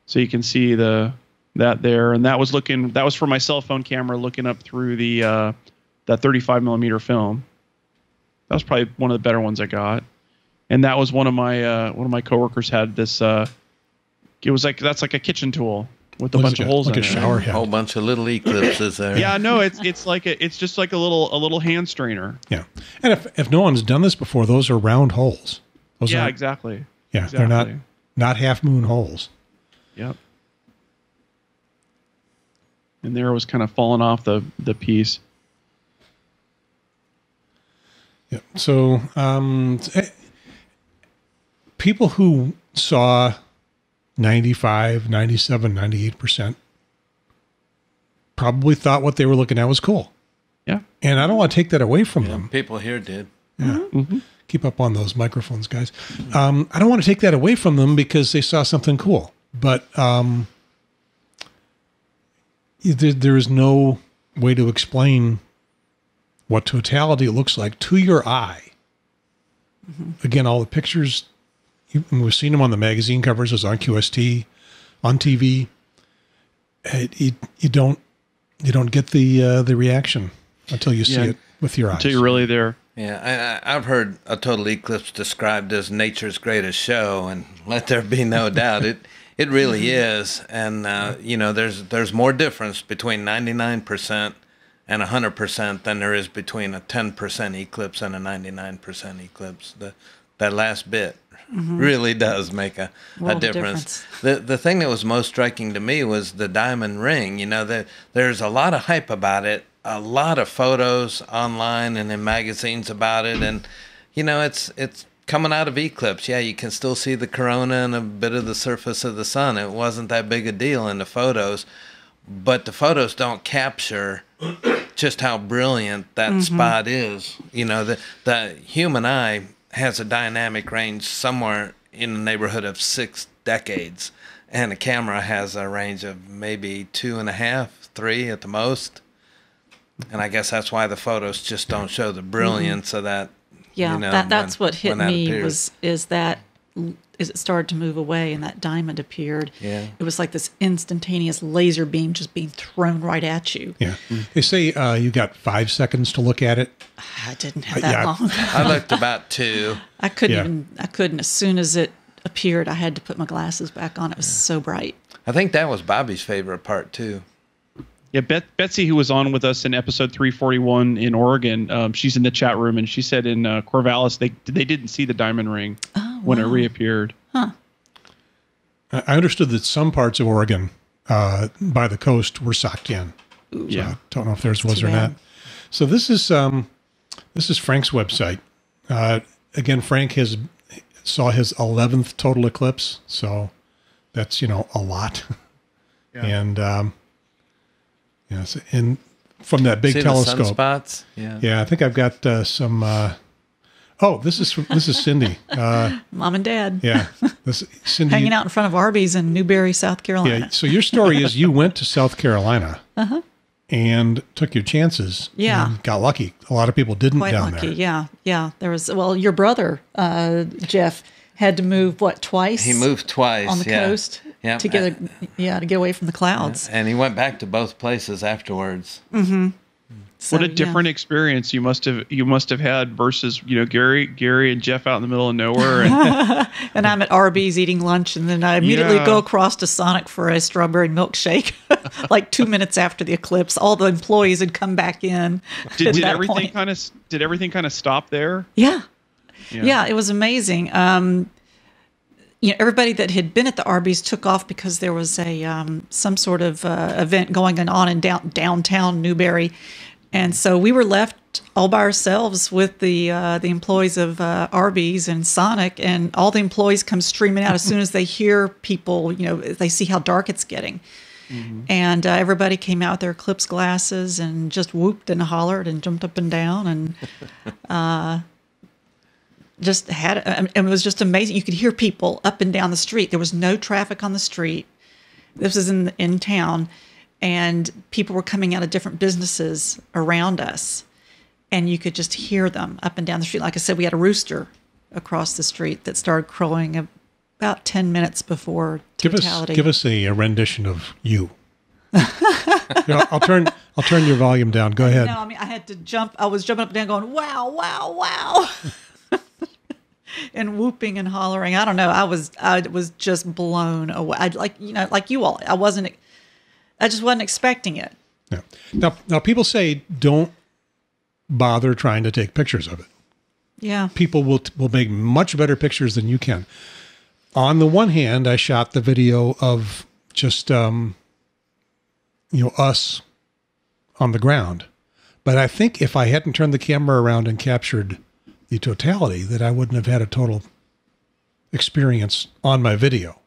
so you can see the that there. And that was looking. That was for my cell phone camera, looking up through the uh, that 35 millimeter film. That was probably one of the better ones I got. And that was one of my uh, one of my coworkers had this. Uh, it was like that's like a kitchen tool with a What is bunch of holes like in a it. shower head? whole bunch of little eclipses there. Yeah, no, it's it's like a, it's just like a little a little hand strainer. Yeah. And if, if no one's done this before, those are round holes. Those yeah, aren't- exactly. Yeah, they're not not half moon holes. Yep. And there was kind of falling off the the piece. Yeah. So, um, eh, people who saw 95, 97, 98% probably thought what they were looking at was cool. Yeah. And I don't want to take that away from them. People here did. Yeah. Keep up on those microphones, guys. Um, I don't want to take that away from them because they saw something cool. But um, there, there is no way to explain what totality looks like to your eye. Again, all the pictures, you, we've seen them on the magazine covers, it's on QST, on TV. It, it, you don't you don't get the uh, the reaction until you see Yeah. it with your eyes. Until you're really there. Yeah, I, I- I've heard a total eclipse described as nature's greatest show, and let there be no doubt, it it really is. And uh, you know, there's there's more difference between 99% and 100% than there is between a 10% eclipse and a 99% eclipse. The that last bit Mhm. really does make a, a World of difference. The the thing that was most striking to me was the diamond ring. You know, that there's a lot of hype about it, a lot of photos online and in magazines about it, and you know, it's it's coming out of eclipse, yeah, you can still see the corona and a bit of the surface of the sun. It wasn't that big a deal in the photos, but the photos don't capture just how brilliant that Mhm. spot is. You know, the the human eye has a dynamic range somewhere in the neighborhood of six decades, and a camera has a range of maybe two and a half, three at the most. And I guess that's why the photos just don't show the brilliance of that. Yeah, you know, that that's when- what hit that me appears. was is that as it started to move away and that diamond appeared. Yeah. It was like this instantaneous laser beam just being thrown right at you. Yeah. They say uh, you got five seconds to look at it. I didn't Uh, have that yeah. long. I looked about two. I couldn't Yeah. even I couldn't as soon as it appeared I had to put my glasses back on. It was so bright. I think that was Bobbie's favorite part too. Yeah, Bet- Betsy, who was on with us in episode 341 in Oregon, um, she's in the chat room, and she said in uh, Corvallis they they didn't see the diamond ring when it reappeared. Huh. I I understood that some parts of Oregon uh, by the coast were socked in. So Yeah. I don't know if theirs was Too or bad. not. So this is um, this is Frank's website. Uh, again, Frank has saw his eleventh total eclipse, so that's you know a lot. Yeah. And um, yes, and from that big See the telescope. sunspots? Yeah. yeah. I think I've got uh, some. Uh, oh, this is this is Cyndi. Uh, Mom and Dad. yeah, this Cyndi Hanging out in front of Arby's in Newberry, South Carolina. Yeah. So your story is you went to South Carolina Uh-huh. and took your chances. Yeah. and got lucky. A lot of people didn't Quite down lucky. there. Yeah. Yeah. There was well, your brother, uh, Jeff, had to move what, twice? He moved twice on the yeah. coast Yeah. to get a, yeah, to get away from the clouds. And he went back to both places afterwards. Mm-hmm. what a different experience you must have you must have had versus you know Gary Gary and Jeff out in the middle of nowhere. And, and I'm at Arby's eating lunch, and then I immediately Yeah. go across to Sonic for a strawberry milkshake. like two minutes after the eclipse, all the employees had come back in. did, did everything kind of did everything kind of stop there? Yeah. Yeah. yeah. it was amazing. Um, you know, everybody that had been at the Arby's took off because there was a um, some sort of uh, event going on in down, downtown Newberry, and so we were left all by ourselves with the uh, the employees of uh, Arby's and Sonic, and all the employees come streaming out as soon as they hear people. You know, they see how dark it's getting. And uh, everybody came out with their eclipse glasses and just whooped and hollered and jumped up and down and uh, just had and it was just amazing. You could hear people up and down the street. There was no traffic on the street. This was in in town, and people were coming out of different businesses around us, and you could just hear them up and down the street. Like I said, we had a rooster across the street that started crowing about ten minutes before Give us totality. give us a, a rendition of you. Here, I'll turn I'll turn your volume down. Go ahead. No, I mean I had to jump. I was jumping up and down, going wow, wow, wow, and whooping and hollering. I don't know. I was I was just blown away. I like you know like you all. I wasn't. I just wasn't expecting it. Yeah. Now now people say don't bother trying to take pictures of it. Yeah. People will will make much better pictures than you can. On the one hand, I shot the video of just um, you know us on the ground, but I think if I hadn't turned the camera around and captured the totality, that I wouldn't have had a total experience on my video.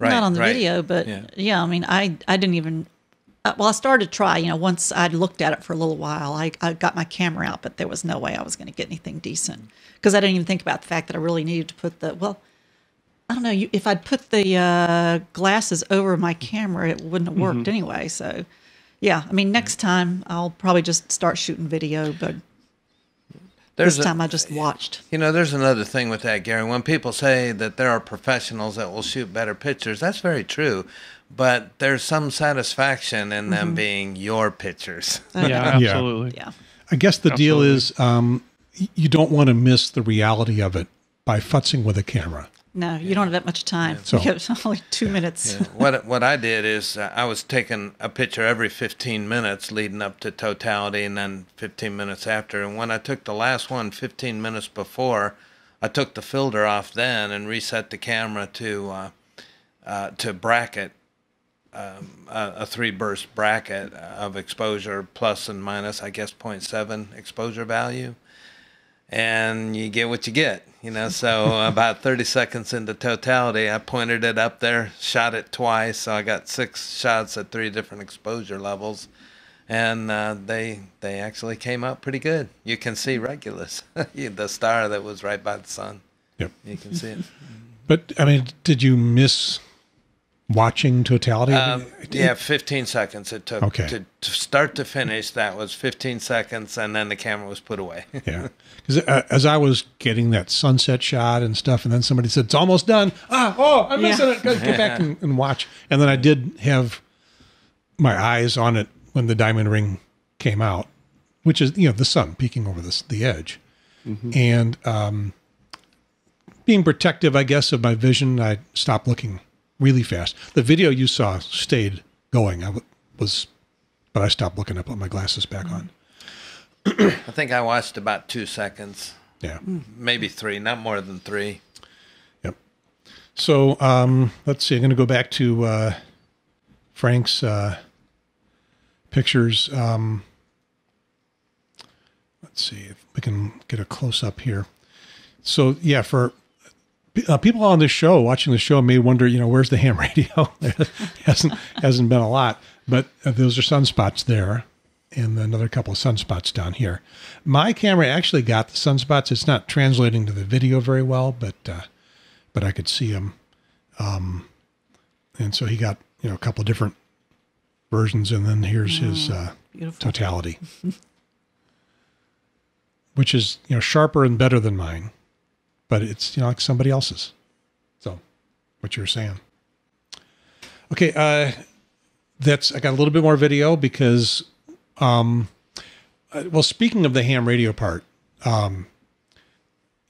Not on the video, but Yeah. yeah. I mean, I I didn't even. uh, Well, I started to try. You know, once I'd looked at it for a little while, I, I got my camera out, but there was no way I was going to get anything decent because I didn't even think about the fact that I really needed to put the well. I don't know. You, if I'd put the uh, glasses over my camera, it wouldn't have worked Mhm. anyway. So, yeah. I mean, next time I'll probably just start shooting video, but There's this a- time I just watched. You know, there's another thing with that, Gary. When people say that there are professionals that will shoot better pictures, that's very true. But there's some satisfaction in them Mhm. being your pictures. Yeah, absolutely. Yeah. I guess the deal is um, you don't want to miss the reality of it by futzing with a camera. No, you don't have that much time. So- You have only two minutes. Yeah. What what I did is uh, I was taking a picture every 15 minutes leading up to totality, and then 15 minutes after. And when I took the last one 15 minutes before, I took the filter off then and reset the camera to uh, uh, to bracket um, a, a three burst bracket of exposure plus and minus, I guess 0.7 exposure value. And you get what you get. You know, so about 30 seconds into totality, I pointed it up there, shot it twice. So I got six shots at three different exposure levels, and uh, they they actually came out pretty good. You can see Regulus, the star that was right by the sun. Yep, you can see it. But I mean, did you miss watching totality? Um, yeah, 15 seconds it took Okay. to, to start to finish. That was 15 seconds, and then the camera was put away. yeah. Because uh, as I was getting that sunset shot and stuff, and then somebody said it's almost done. Ah, oh, I'm missing it. Go get back and, and watch. And then I did have my eyes on it when the diamond ring came out, which is you know the sun peeking over this the edge, and um, being protective, I guess, of my vision, I stopped looking really fast. The video you saw stayed going. I w- was, but I stopped looking. I put my glasses back on. I think I watched about two seconds. Yeah. Maybe three, not more than three. Yep. So um, let's see. I'm going to go back to uh, Frank's uh, pictures. Um, let's see if we can get a close up here. So yeah, for uh, people on this show watching the show may wonder, you know, where's the ham radio? there hasn't hasn't been a lot, but uh, those are sunspots there, and another couple of sunspots down here. My camera actually got the sunspots. It's not translating to the video very well, but uh, but I could see them, Um, and so he got you know a couple of different versions, and then here's his uh, totality, which is you know sharper and better than mine, but it's you know like somebody else's. So, what you were saying? Okay, uh, that's I got a little bit more video because, um, uh, well, speaking of the ham radio part, um,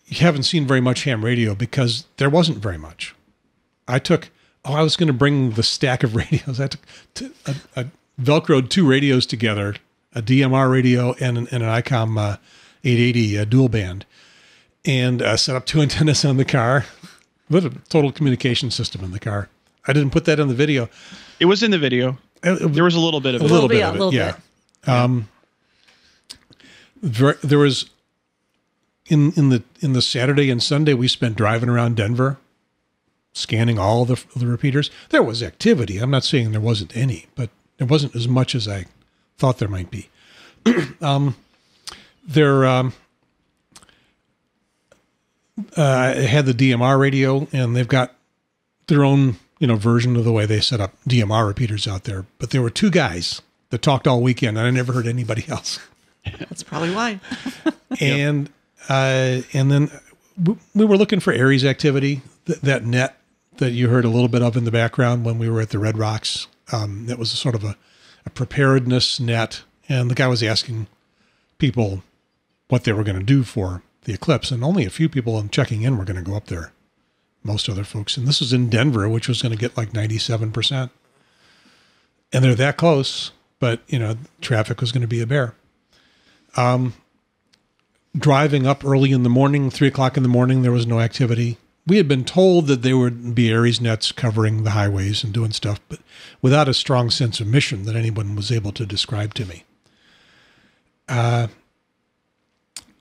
you haven't seen very much ham radio because there wasn't very much. I took, oh, I was going to bring the stack of radios. I took t- a, a Velcroed two radios together, a DMR radio and an, and an ICOM uh, 880 uh, dual band, and uh, set up two antennas on the car. What a total communication system in the car. I didn't put that in the video. It was in the video. there was a little bit of a it. little bit of it, yeah. Um, ver- there was in in the in the Saturday and Sunday we spent driving around Denver, scanning all the the repeaters. There was activity. I'm not saying there wasn't any, but there wasn't as much as I thought there might be. um, there um, uh, had the DMR radio, and they've got their own you know version of the way they set up DMR repeaters out there. But there were two guys that talked all weekend, and I never heard anybody else. That's probably why. and uh, and then we were looking for ARES activity. Th- that net that you heard a little bit of in the background when we were at the Red Rocks. Um, that was a sort of a, a preparedness net, and the guy was asking people what they were going to do for the eclipse, and only a few people I'm checking in were going to go up there. Most other folks, and this was in Denver, which was going to get like ninety-seven percent, and they're that close. But you know, traffic was going to be a bear. Um, driving up early in the morning, three o'clock in the morning, there was no activity. We had been told that there would be ARES nets covering the highways and doing stuff, but without a strong sense of mission that anyone was able to describe to me. Uh,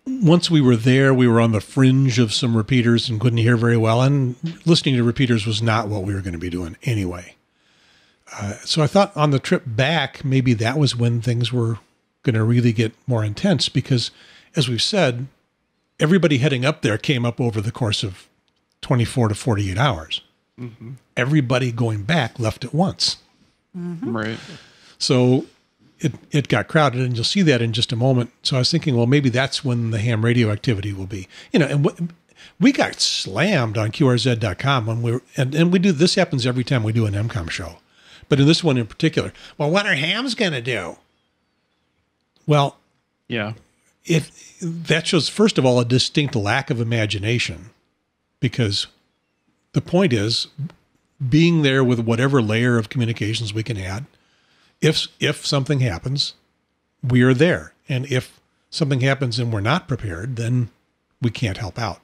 once we were there, we were on the fringe of some repeaters and couldn't hear very well. And listening to repeaters was not what we were going to be doing anyway. Uh, so I thought on the trip back, maybe that was when things were going to really get more intense because, as we've said, everybody heading up there came up over the course of 24 to 48 hours. Mm-hmm. Everybody going back left at once. Right. So it, it got crowded, and you'll see that in just a moment. So I was thinking, well, maybe that's when the ham radio activity will be. You know, and what, we got slammed on QRZ.com when we were, and, and we do this happens every time we do an EmComm show. But in this one in particular, well, what are hams going to do? Well, Yeah. if that shows first of all a distinct lack of imagination because the point is being there with whatever layer of communications we can add if if something happens we are there and if something happens and we're not prepared then we can't help out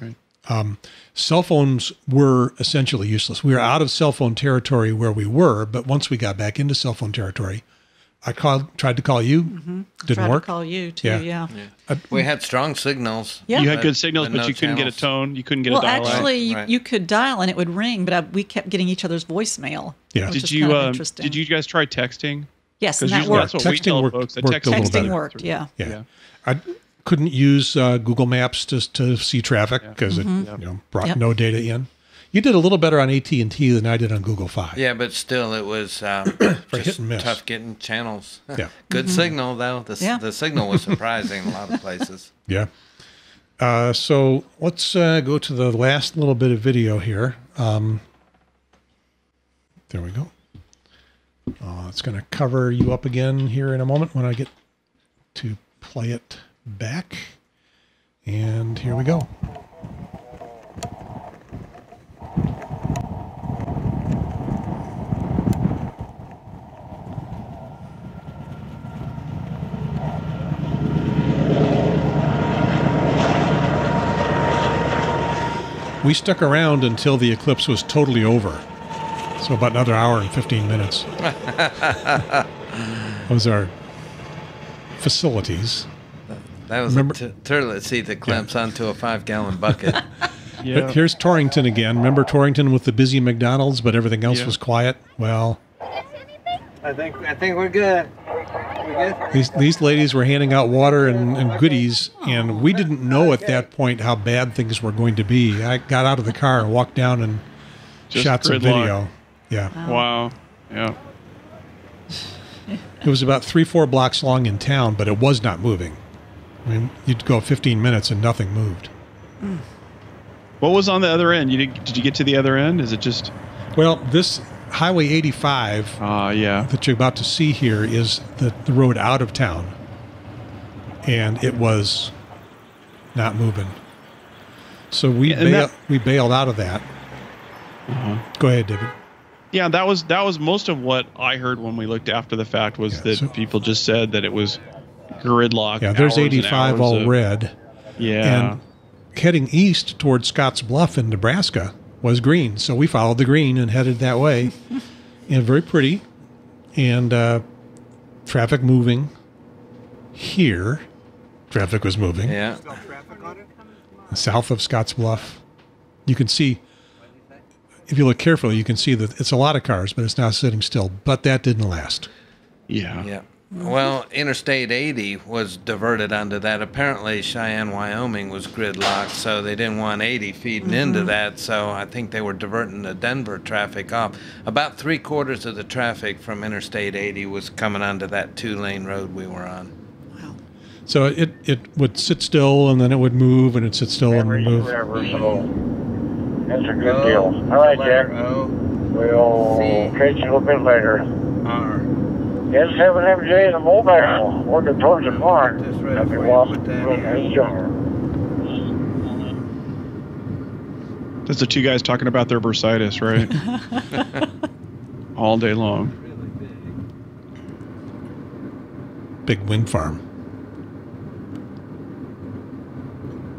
Right. um, cell phones were essentially useless. We were out of cell phone territory where we were, but once we got back into cell phone territory, I called, tried to call you, didn't Mm-hmm. Tried work. to call you too. Yeah. I- We had strong signals. Yeah. You had good signals, but, no you couldn't get a tone. You couldn't get Well, a dial out. actually, you, Right. you could dial and it would ring, but I, we kept getting each other's voicemail. Yeah. which Did is you kind of um, did you guys try texting? Yes, and 'Cause that usually worked. That's what we Texting tell worked- folks. that worked a little Texting worked. Yeah. Yeah. Yeah. I couldn't use uh, Google Maps to to see traffic because it you know, brought Yep. no data in. You did a little better on AT and T than I did on Google Fi. Yeah, but still, it was um, just tough getting channels. Yeah. Good signal though. The, Yeah. the signal was surprising in a lot of places. Yeah. Uh, so let's uh, go to the last little bit of video here. Um, there we go. Uh, it's going to cover you up again here in a moment when I get to play it back. And here we go. We stuck around until the eclipse was totally over. So about another hour and 15 minutes. Those are facilities. That was Remember- a t- toilet seat that clamps onto a five gallon bucket. Yeah. Here's Torrington again. Remember Torrington with the busy McDonald's, but everything else Yeah. was quiet? Well, I think I think we're good. We're good. these, these ladies were handing out water and, and goodies, and we didn't know at that point how bad things were going to be. I got out of the car and walked down and Just shot some gridlock. video. Yeah. Wow. Yeah. It was about three, four blocks long in town, but it was not moving. I mean, you'd go 15 minutes and nothing moved. What was on the other end? You did, did you get to the other end? Is it just? Well, this Highway 85 Ah, yeah. that you're about to see here is the, the road out of town. And it was not moving. So we, Yeah, bail, that- Uh-huh. we bailed out of that. Go ahead, David. Yeah, that was that was most of what I heard when we looked after the fact was Yeah, that so- people just said that it was gridlock. Yeah, there's 85 all of- red. Yeah. And heading east towards Scotts Bluff in Nebraska was green. So we followed the green and headed that way. and very pretty. And uh, traffic moving. Here, traffic was moving. yeah. South of Scotts Bluff. You can see, if you look carefully, you can see that it's a lot of cars, but it's not sitting still. But that didn't last. yeah. Yeah. Mm-hmm. Well, Interstate 80 was diverted onto that. Apparently, Cheyenne, Wyoming was gridlocked, so they didn't want 80 feeding mm-hmm. into that. So I think they were diverting the Denver traffic off. About three quarters of the traffic from Interstate 80 was coming onto that two lane road we were on. Wow. So it, it would sit still and then it would move and it'd sit still and move. Whatever, so that's a good deal. All right, Jack. O We'll C. catch you a little bit later. R. Yes, having MJ in the mobile, working towards the barn. Just ready I've for been you. lost Put that from here. his. That's the two guys talking about their bursitis, right? all day long. Big wind farm.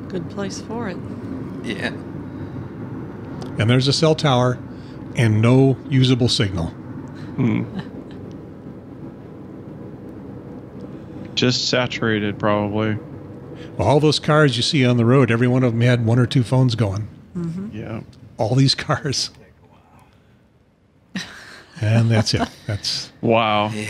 Good place for it. Yeah. And there's a cell tower and no usable signal. Hmm. Just saturated, probably. Well, all those cars you see on the road, every one of them had one or two phones going. Mm-hmm. Yeah. All these cars. And that's it. That's Wow. Yeah.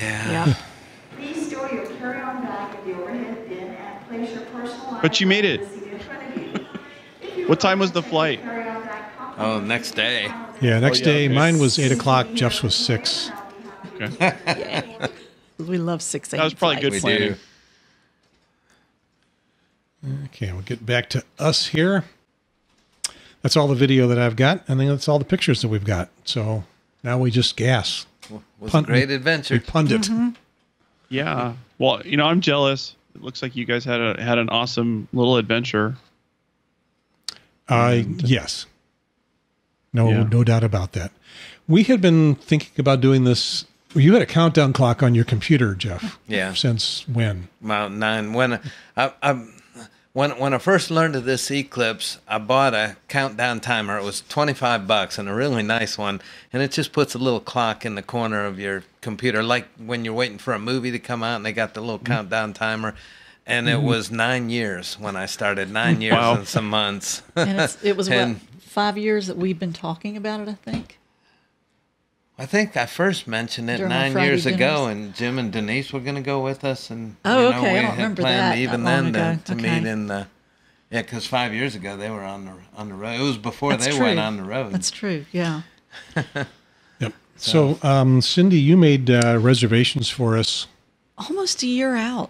Yeah. Please store your carry-on bag in the overhead bin and place your personal But you made it. items in the seat in front of you. What time was the flight? Carry-on bag contents Oh, next day. yeah. Next oh, yeah, day, okay. mine was eight o'clock. Jeff's was six. Okay. We love 6 That was probably good We planning. Okay, we'll get back to us here. That's all the video that I've got, and then that's all the pictures that we've got. So now we just gas. Was Punt- a great adventure. We adventure. pundit. Yeah. Well, you know, I'm jealous. It looks like you guys had a had an awesome little adventure. Uh, yes. No, Yeah. no doubt about that. We had been thinking about doing this. You had a countdown clock on your computer, Jeff. Yeah. Since when? About nine. When I, I, when when I first learned of this eclipse, I bought a countdown timer. It was twenty five bucks and a really nice one, and it just puts a little clock in the corner of your computer, like when you're waiting for a movie to come out, and they got the little countdown timer. And it Mhm. was nine years when I started. Nine years Wow. and some months. And it's, it was And- what five years that we've been talking about it. I think. I think I first mentioned it During nine Friday years ago, and Jim and Denise were going to go with us, and Oh, you know, okay. I we don't had remember planned that even then ago. to, to Okay. meet in the yeah, because five years ago they were on the on the road. It was before That's they true. went on the road. That's true. Yeah. Yep. So, um, Cyndi, you made uh, reservations for us. almost a year out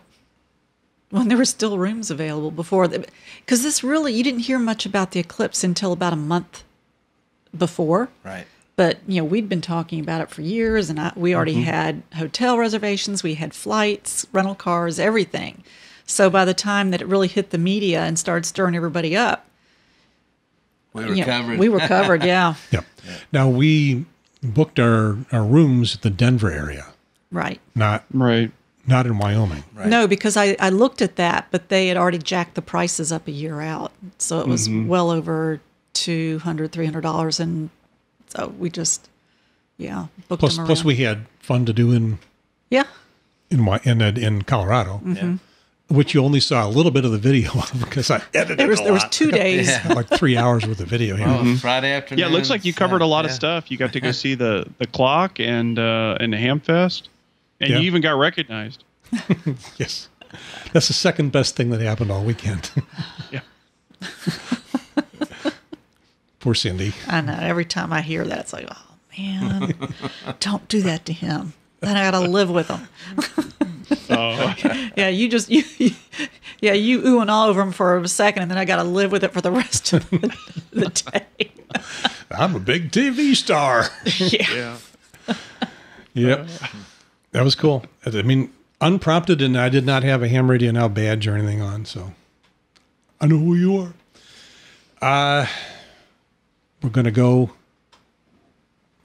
when there were still rooms available before because this really you didn't hear much about the eclipse until about a month before Right. But you know we'd been talking about it for years and I, we already Mhm. had hotel reservations we had flights rental cars everything so by the time that it really hit the media and started stirring everybody up We you were know, covered. we were covered yeah Yep. Now we booked our, our rooms at the Denver area, right not right, not in Wyoming. No, because I, I looked at that, but they had already jacked the prices up a year out. So it was Mhm. well over $200, $300. And so we just, yeah, booked Plus, them plus around. we had fun to do in Yeah. in Wy- in, uh, in Colorado, Mhm. which you only saw a little bit of the video of because I edited There was- a there was two days. Yeah. like three hours worth of video. here. Oh, Friday afternoon. Yeah, it looks like you covered a lot of stuff. You got to go see the the clock and uh, and the Hamfest, and Yeah. you even got recognized. yes, that's the second best thing that happened all weekend. Yeah. Poor Cyndi. I know. Every time I hear that, it's like, oh, man, don't do that to him. Then I got to live with him. Oh. yeah, you just, you, yeah, you ooh and all over him for a second, and then I got to live with it for the rest of the, the day. I'm a big TV star. yeah. Yep. That was cool. I mean, unprompted, and I did not have a ham radio now badge or anything on, so I know who you are. Uh, we're going to go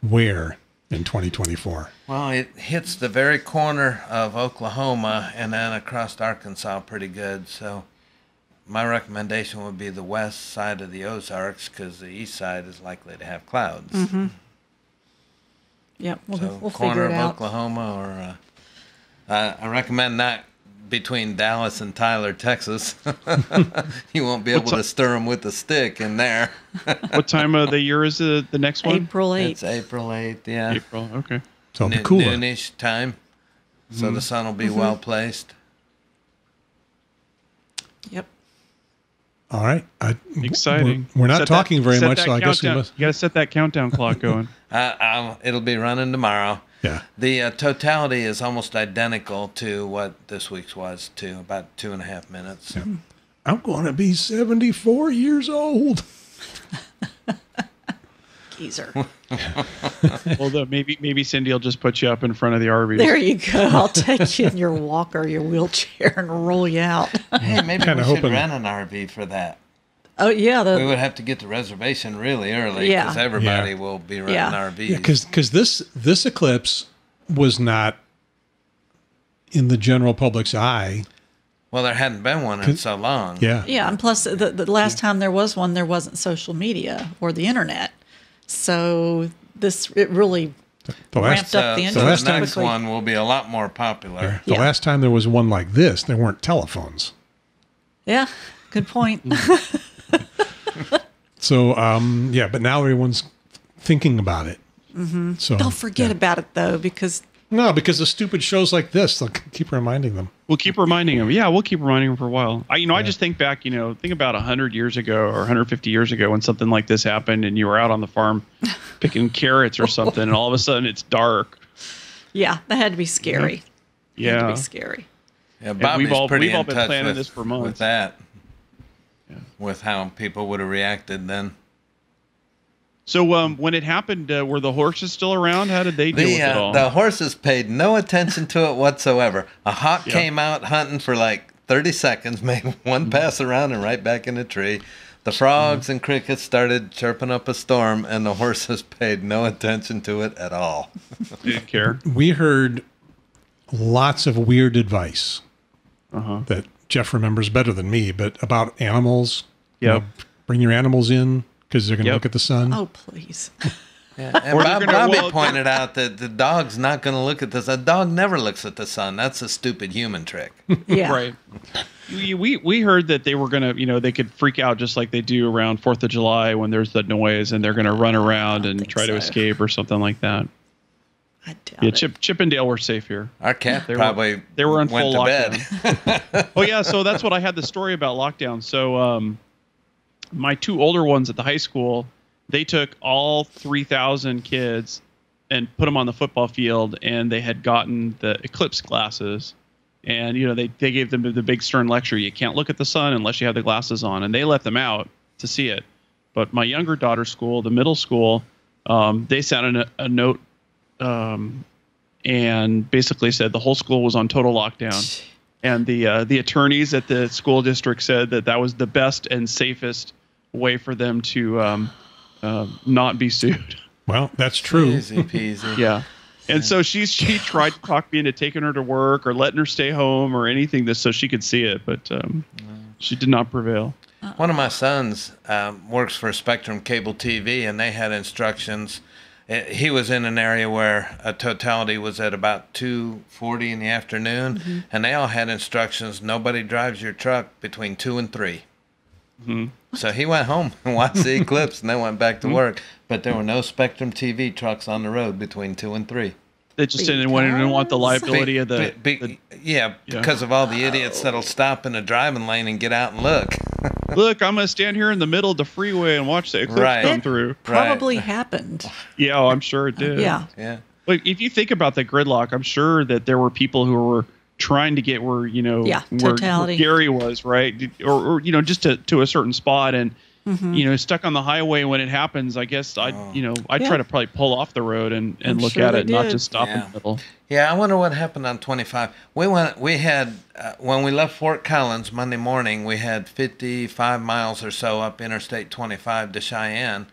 where in 2024? Well, it hits the very corner of Oklahoma and then across Arkansas pretty good. So my recommendation would be the west side of the Ozarks because the east side is likely to have clouds. Mm-hmm. Yep, we'll, so we'll corner figure it of out. Oklahoma or uh, uh, I recommend not between Dallas and Tyler, Texas. you won't be able What's to stir them with a stick in there. what time of the year is the, the next one? April 8th. It's April 8th, yeah. April, okay. So it'll be Noon- cooler. Noonish time. So the Mhm. sun will be Mm-hmm. Mhm. well placed. Yep. All right. I, Exciting. We're, we're not Set that- talking very much, that so I guess we must. You got to set that countdown clock going. Uh, it'll be running tomorrow. Yeah. The uh, totality is almost identical to what this week's was, to about two and a half minutes. I'm going to be 74 years old. Geezer. well, the, maybe maybe Cyndi will just put you up in front of the RV. There you go. I'll take you in your walker, your wheelchair, and roll you out. Hey, maybe Kinda we should hoping- rent an RV for that. Oh yeah, the we would have to get the reservation really early Yeah. because everybody Yeah. will be renting Yeah. RVs. Yeah, because this this eclipse was not in the general public's eye. well, there hadn't been one in so long. Yeah. yeah, and plus the, the last time there was one, there wasn't social media or the internet, so this it really The last, ramped up the So interest. last the time- next quickly. one will be a lot more popular. the Yeah. last time there was one like this, there weren't telephones. Yeah, good point. Mm. So um, yeah, but now everyone's thinking about it. Mm-hmm. So Don't forget about it though, because No, because the stupid shows like this, they'll keep reminding them. We'll keep reminding them. Yeah, we'll keep reminding them for a while. I, you know, I just think back. You know, think about hundred years ago or 150 years ago when something like this happened, and you were out on the farm picking carrots or something, and all of a sudden it's dark. yeah, that had to be scary. Had to Yeah, be scary. Yeah, And Bobbie's we've all- pretty we've all been planning with, this for months. with that. With how people would have reacted then. So um, when it happened, uh, were the horses still around? How did they deal The, with it uh, all? the horses paid no attention to it whatsoever. A hawk Yeah. came out hunting for like 30 seconds, made one pass around and right back in the tree. The frogs and crickets started chirping up a storm, and the horses paid no attention to it at all. Didn't care. We heard lots of weird advice Uh-huh. that Jeff remembers better than me, but about animals. you know, bring your animals in because they're going to Yep. look at the sun. Oh, please. Yeah, and Or they're Bob, gonna- Bobbie well, pointed out that the dog's not going to look at the sun. A dog never looks at the sun. That's a stupid human trick. Yeah. Right. We, we we heard that they were gonna, you know, they could freak out just like they do around Fourth of July when there's the noise, and they're gonna run around and try to escape or something like that. I doubt Yeah, it. Chip Chippendale were safe here. Our cat They were- probably they were in went full to lockdown. bed. oh yeah, so that's what I had the story about lockdown. So um, my two older ones at the high school, they took all three thousand kids and put them on the football field, and they had gotten the eclipse glasses, and you know they they gave them the big stern lecture: you can't look at the sun unless you have the glasses on, and they let them out to see it. But my younger daughter's school, the middle school, um, they sent a, a note um, and basically said the whole school was on total lockdown. And the uh, the attorneys at the school district said that that was the best and safest way for them to um, uh, not be sued. Well, that's true. Easy peasy. yeah. And so she's she tried to talk me into taking her to work or letting her stay home or anything this so she could see it, but um, she did not prevail. One of my sons um, works for Spectrum Cable TV, and they had instructions. Uh, He was in an area where a totality was at about two forty in the afternoon, Mhm. and they all had instructions: nobody drives your truck between two and 3 Mhm. So he went home and watched the eclipse, and then went back to Mhm. work. But there were no Spectrum TV trucks on the road between two and three. They just didn't want, didn't want the liability Be- of the, be- be- yeah, because of all the idiots that'll stop in a driving lane and get out and look. look. I'm gonna stand here in the middle of the freeway and watch the eclipse Right. come It through. Probably happened. Yeah, oh, I'm sure it did. Yeah. Yeah. Like if you think about the gridlock, I'm sure that there were people who were trying to get where you know Yeah, where, where Gary was, right? Or, or you know just to to a certain spot and Mhm. you know stuck on the highway when it happens. I guess I would you know I'd Yeah. try to probably pull off the road and and I'm look sure at they it, not just stop in Yeah. the middle. Yeah, I wonder what happened on 25. We went. We had uh, when we left Fort Collins Monday morning. We had 55 miles or so up Interstate 25 to Cheyenne,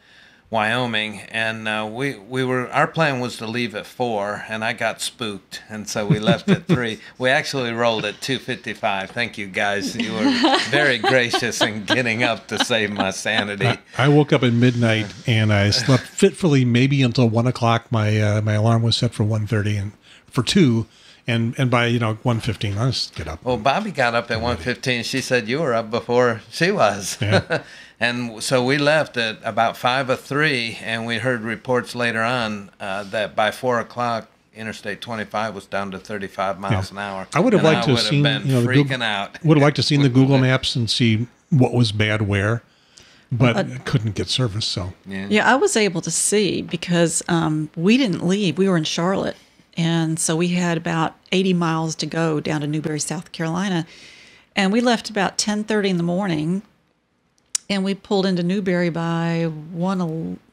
Wyoming, and uh, we we were. Our plan was to leave at four, and I got spooked, and so we left at three. We actually rolled at 2:55. Thank you guys. You were very gracious in getting up to save my sanity. I, I woke up at midnight and I slept fitfully, maybe until one o'clock. My uh, my alarm was set for 1.30 and for two, and and by you know one fifteen, I just get up. Well, Bobbie got up at 1.15. She said you were up before she was. Yeah. and so we left at about 5 or 3, and we heard reports later on uh, that by 4 o'clock, Interstate 25 was down to 35 miles an hour. I would have And liked to have seen been you know the freaking Google, out. Would have liked to seen the Google Maps and see what was bad where, but Uh, couldn't get service. So Yeah, I was able to see because um, we didn't leave. We were in Charlotte, and so we had about 80 miles to go down to Newberry, South Carolina, and we left about 10:30 in the morning, and we pulled into Newberry by one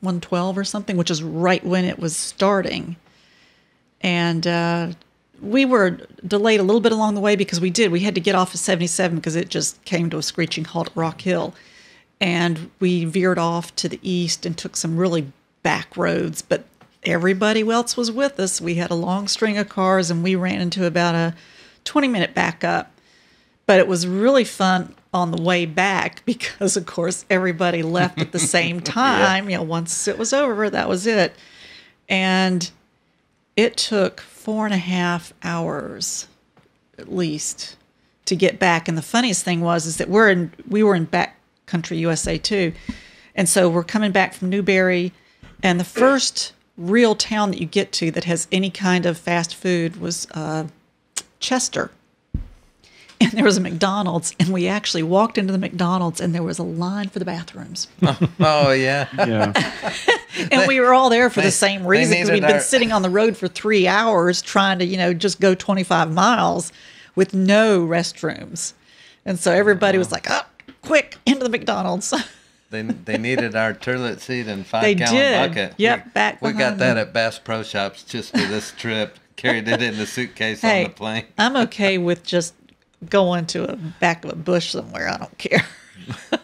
112 or something, which is right when it was starting, and. Uh, we were delayed a little bit along the way because we did. We had to get off of 77 because it just came to a screeching halt at Rock Hill and we veered off to the east and took some really back roads but everybody else was with us we had a long string of cars and we ran into about a 20 minute backup but it was really fun on the way back because of course everybody left at the same time yeah. you know once it was over that was it and it took four and a half hours at least to get back. And the funniest thing was is that we're in we were in back country USA too. And so we're coming back from Newberry and the first real town that you get to that has any kind of fast food was uh, Chester. And there was a McDonald's, and we actually walked into the McDonald's, and there was a line for the bathrooms. Oh, oh, yeah. Yeah. and we were all there for they- the same reason because needed we'd been our- sitting on the road for three hours trying to, you know, just go 25 miles with no restrooms. And so everybody was like, oh, quick, into the McDonald's. They, they needed our toilet seat and five They gallon did. bucket. Yep, we, back We got that at Bass Pro Shops just for this trip. Carried it in the suitcase hey, on the plane. I'm okay with just going to a back of a bush somewhere. I don't care.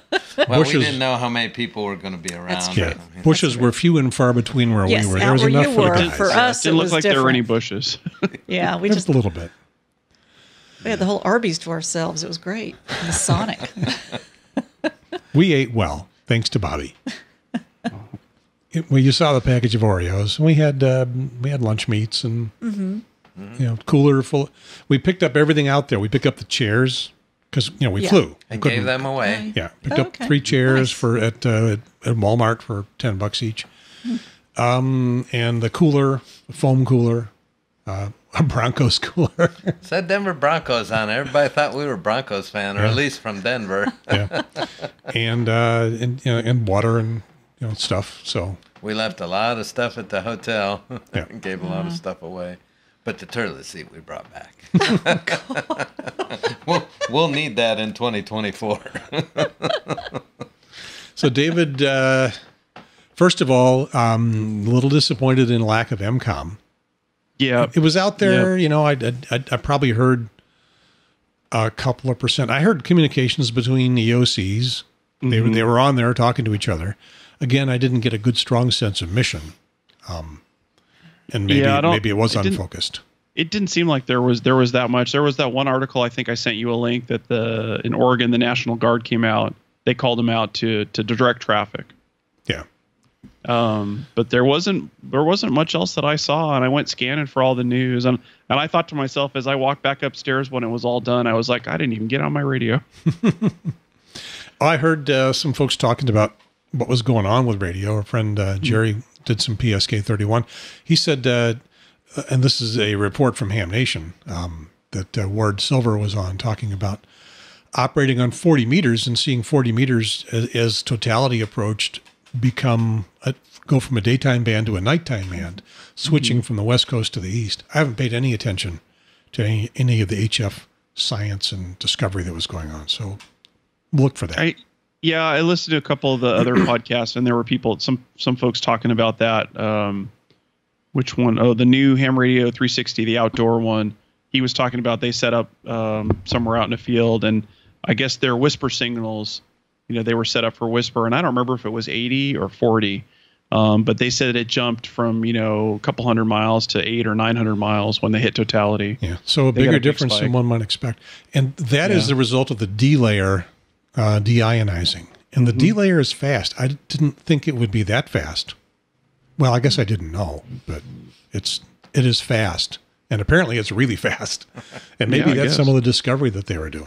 Well, Bushes- we didn't know how many people were going to be around. That's yeah, bushes were few and far between where Yes, we were. out There was where you enough for the guys. For us, Didn't it look was like there were any bushes. Yeah, we Just just a little bit. We had the whole Arby's to ourselves. It was great. And the Sonic. We ate well, thanks to Bobbie. It- well, you saw the package of Oreos. We had uh, we had lunch meats and mm-hmm. You know cooler full. We picked up everything out there. We picked up the chairs because you know we Yeah. flew And Couldn't- gave them away. Yeah, picked Oh, up three chairs Nice. for at, uh, at at Walmart for ten bucks each. Um, and the cooler, foam cooler, uh, a Broncos cooler. Said Denver Broncos on. it. Everybody thought we were Broncos fan, or Yeah. at least from Denver. yeah, and uh, and you know, and water and you know stuff. So we left a lot of stuff at the hotel. Yeah. and gave a lot of Mhm. stuff away. But the turtle seat we brought back. Oh, we'll, we'll need that in 2024. So, David, uh, first of all, um, a little disappointed in lack of EmComm. Yeah, it was out there. You know, I, I I probably heard a couple of percent. I heard communications between the OCs. They were Mhm. they were on there talking to each other. Again, I didn't get a good strong sense of mission. Um, and maybe Yeah, maybe it was it unfocused. It didn't seem like there was there was that much. There was that one article I think I sent you a link that the in Oregon the National Guard came out. They called them out to to direct traffic. Yeah. Um, but there wasn't there wasn't much else that I saw, and I went scanning for all the news, and and I thought to myself as I walked back upstairs when it was all done, I was like, I didn't even get on my radio. I heard uh, some folks talking about what was going on with radio. Our friend uh, Jerry did some PSK 31. He said, uh, and this is a report from Ham Nation, um, that uh, Ward Silver was on talking about operating on 40 meters and seeing 40 meters as, as totality approached become a, go from a daytime band to a nighttime band, switching from the west coast to the east. I haven't paid any attention to any, any of the HF science and discovery that was going on. So look for that. I yeah, I listened to a couple of the other podcasts, and there were people, some some folks talking about that. Um, which one? Oh, the new Ham Radio 360, the outdoor one. He was talking about they set up um, somewhere out in the field, and I guess their WSPR signals. You know, they were set up for WSPR, and I don't remember if it was 80 or 40. Um, but they said it jumped from you know a couple hundred miles to eight or nine hundred miles when they hit totality. Yeah, so a They bigger big difference spike. than one might expect, and that is Yeah. the result of the D layer uh, deionizing. And the Mm-hmm. D layer is fast. I didn't think it would be that fast. Well, I guess I didn't know, but it's it is fast, and apparently it's really fast. And maybe Yeah, that's guess. some of the discovery that they were doing.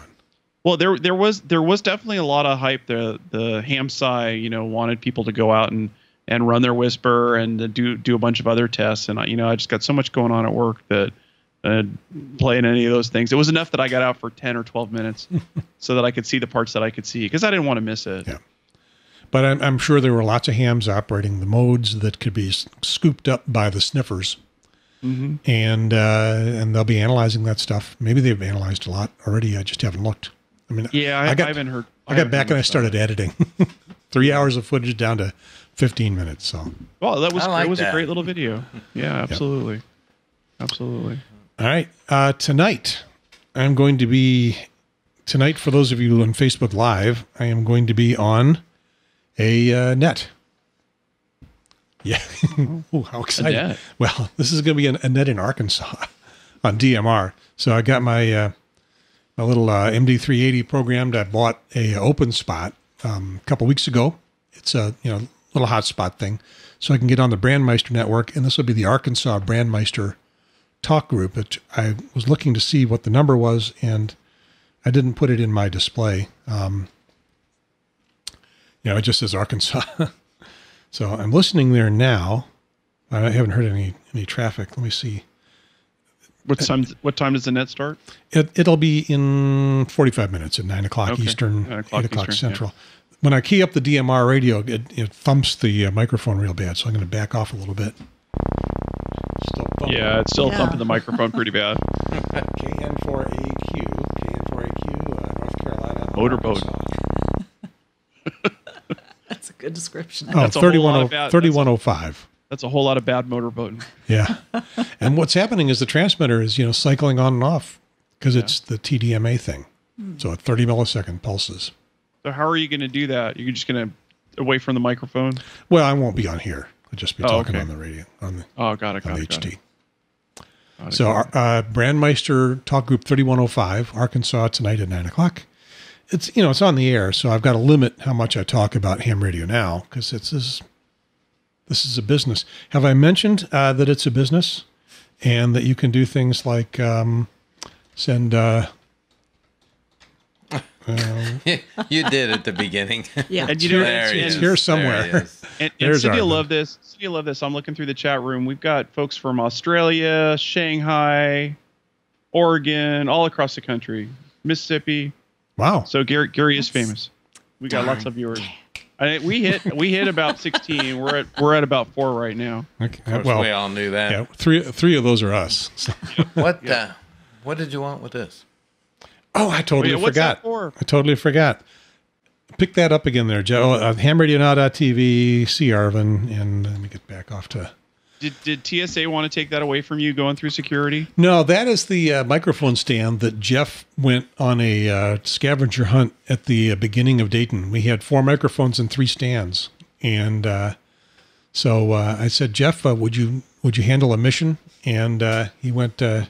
Well, there there was there was definitely a lot of hype. The the HamSCI, you know, wanted people to go out and and run their WSPR and do do a bunch of other tests. And I, you know, I just got so much going on at work that uh, playing any of those things. It was enough that I got out for ten or twelve minutes so that I could see the parts that I could see because I didn't want to miss it. Yeah. But I'm, I'm sure there were lots of hams operating the modes that could be scooped up by the sniffers, Mhm. and uh, and they'll be analyzing that stuff. Maybe they've analyzed a lot already. I just haven't looked. I mean, Yeah, I- I haven't heard- I I got back and I much started editing. Three hours of footage down to 15 minutes. So, Well, that was I like it was that. a great little video. Yeah, absolutely, absolutely. All right. Uh, tonight, I'm going to be tonight for those of you on Facebook Live. I am going to be on a uh, net. Yeah. Ooh, how exciting. Well, this is going to be an, a net in Arkansas on DMR. So I got my uh, my little uh, MD380 programmed. I bought a openSPOT um, a couple weeks ago. It's a you know little hotspot thing, so I can get on the Brandmeister network, and this will be the Arkansas Brandmeister talk group. Which I was looking to see what the number was, and I didn't put it in my display. Um, you know, it just says Arkansas. so I'm listening there now. I haven't heard any any traffic. Let me see. What time? What time does the net start? It, it'll be in 45 minutes at 9 o'clock Okay. Eastern, 9 o'clock 8 o'clock Eastern, yeah. Central. When I key up the DMR radio, it, it thumps the uh, microphone real bad, so I'm going to back off a little bit. Yeah, it's still Yeah. thumping the microphone pretty bad. KN4AQ, KN4AQ, uh, North Carolina. Motorboat. That's a good description. Oh, That's a whole lot 31, of bad- 3105. That's a whole lot of bad motorboating. Yeah. and what's happening is the transmitter is, you know, cycling on and off because it's the TDMA thing. Hmm. So at 30 millisecond pulses. So how are you going to do that? You're just going to away from the microphone? Well, I won't be on here. I'll just be Oh, talking okay. on the radio, on the, Oh, got it, on got the it, got HT. So, our, uh, Brandmeister Talk Group 3105, Arkansas, tonight at 9 o'clock. It's, you know, it's on the air, so I've got to limit how much I talk about ham radio now because it's this, this is a business. Have I mentioned uh, that it's a business and that you can do things like um, send, uh, you did at the beginning. Yeah. And you know, there it's- it it's here somewhere. There. And, and There's Cyndi will love this. Cyndi will love this. I'm looking through the chat room. We've got folks from Australia, Shanghai, Oregon, all across the country, Mississippi. Wow. So Gary, Gary is famous. We got lots of viewers. I, we hit we hit about 16. We're at we're at about four right now. Okay. Of well, we all knew that. yeah, three, three of those are us. So- What uh, what did you want with this? Oh, I totally forgot. I totally forgot. Pick that up again there, Joe. Uh, HamRadioNow.tv, see ARVN, and let me get back off to. Did did TSA want to take that away from you going through security? No, that is the uh, microphone stand that Jeff went on a uh, scavenger hunt at the uh, beginning of Dayton. We had four microphones and three stands, and uh, so uh, I said, Jeff, uh, would you would you handle a mission? And uh, he went uh,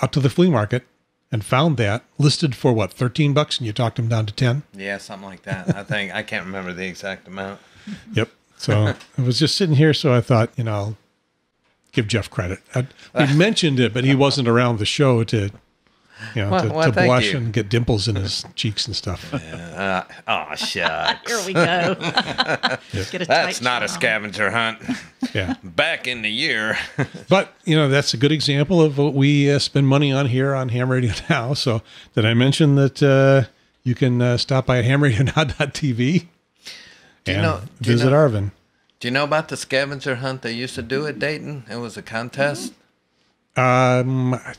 out to the flea market and found that listed for what thirteen bucks, and you talked him down to ten. Yeah, something like that. I think I can't remember the exact amount. Yep. So I was just sitting here, so I thought, you know, I'll give Jeff credit. I, we mentioned it, but he wasn't around the show to, you know, Well- to, well, to blush you. and get dimples in his cheeks and stuff. Uh, oh shucks. Here we go. Get a That's tight not a scavenger hunt. Yeah. Back in the year. But you know, that's a good example of what we uh, spend money on here on Ham Radio Now. So did I mention that uh, you can uh, stop by at hamradionow.tv Do you and know- do you visit know- ARVN? Do you know about the scavenger hunt they used to do at Dayton? It was a contest. Um, I,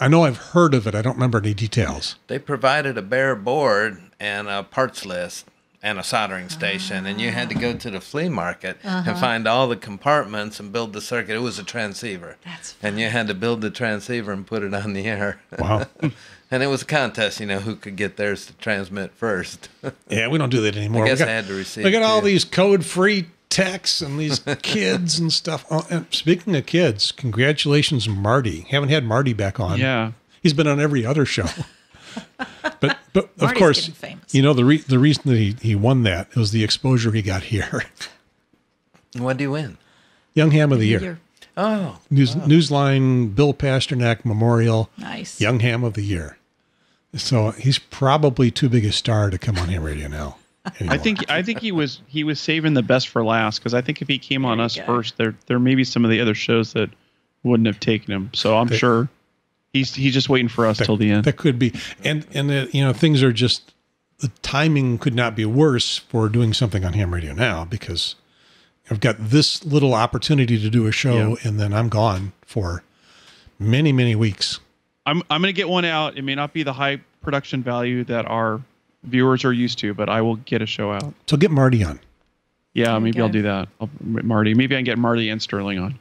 I know I've heard of it. I don't remember any details. They provided a bare board and a parts list and a soldering station, and you had to go to the flea market Uh-huh. and find all the compartments and build the circuit. It was a transceiver, That's and you had to build the transceiver and put it on the air. Wow. and it was a contest, you know, who could get theirs to transmit first. Yeah, we don't do that anymore. I guess we got, I had to receive. We got all too. these code-free texts and these kids and stuff. Oh, and speaking of kids, congratulations, Marty. Haven't had Marty back on. Yeah. he's been on every other show. but but of course, you know the re- the reason that he, he won that was the exposure he got here. What do you win? Young Ham of the Year. Year. Oh, News, Newsline Bill Pasternak Memorial Nice. Young Ham of the Year. So he's probably too big a star to come on Ham Radio now. I think I think he was he was saving the best for last because I think if he came on us go. first, there there may be some of the other shows that wouldn't have taken him. So I'm They- sure he's he's just waiting for us till the end. That could be, and and uh, you know things are just the timing could not be worse for doing something on Ham Radio now because I've got this little opportunity to do a show, and then I'm gone for many many weeks. I'm I'm gonna get one out. It may not be the high production value that our viewers are used to, but I will get a show out. So get Marty on. Yeah, you maybe. I'll do that. I'll, Marty, maybe I can get Marty and Sterling on.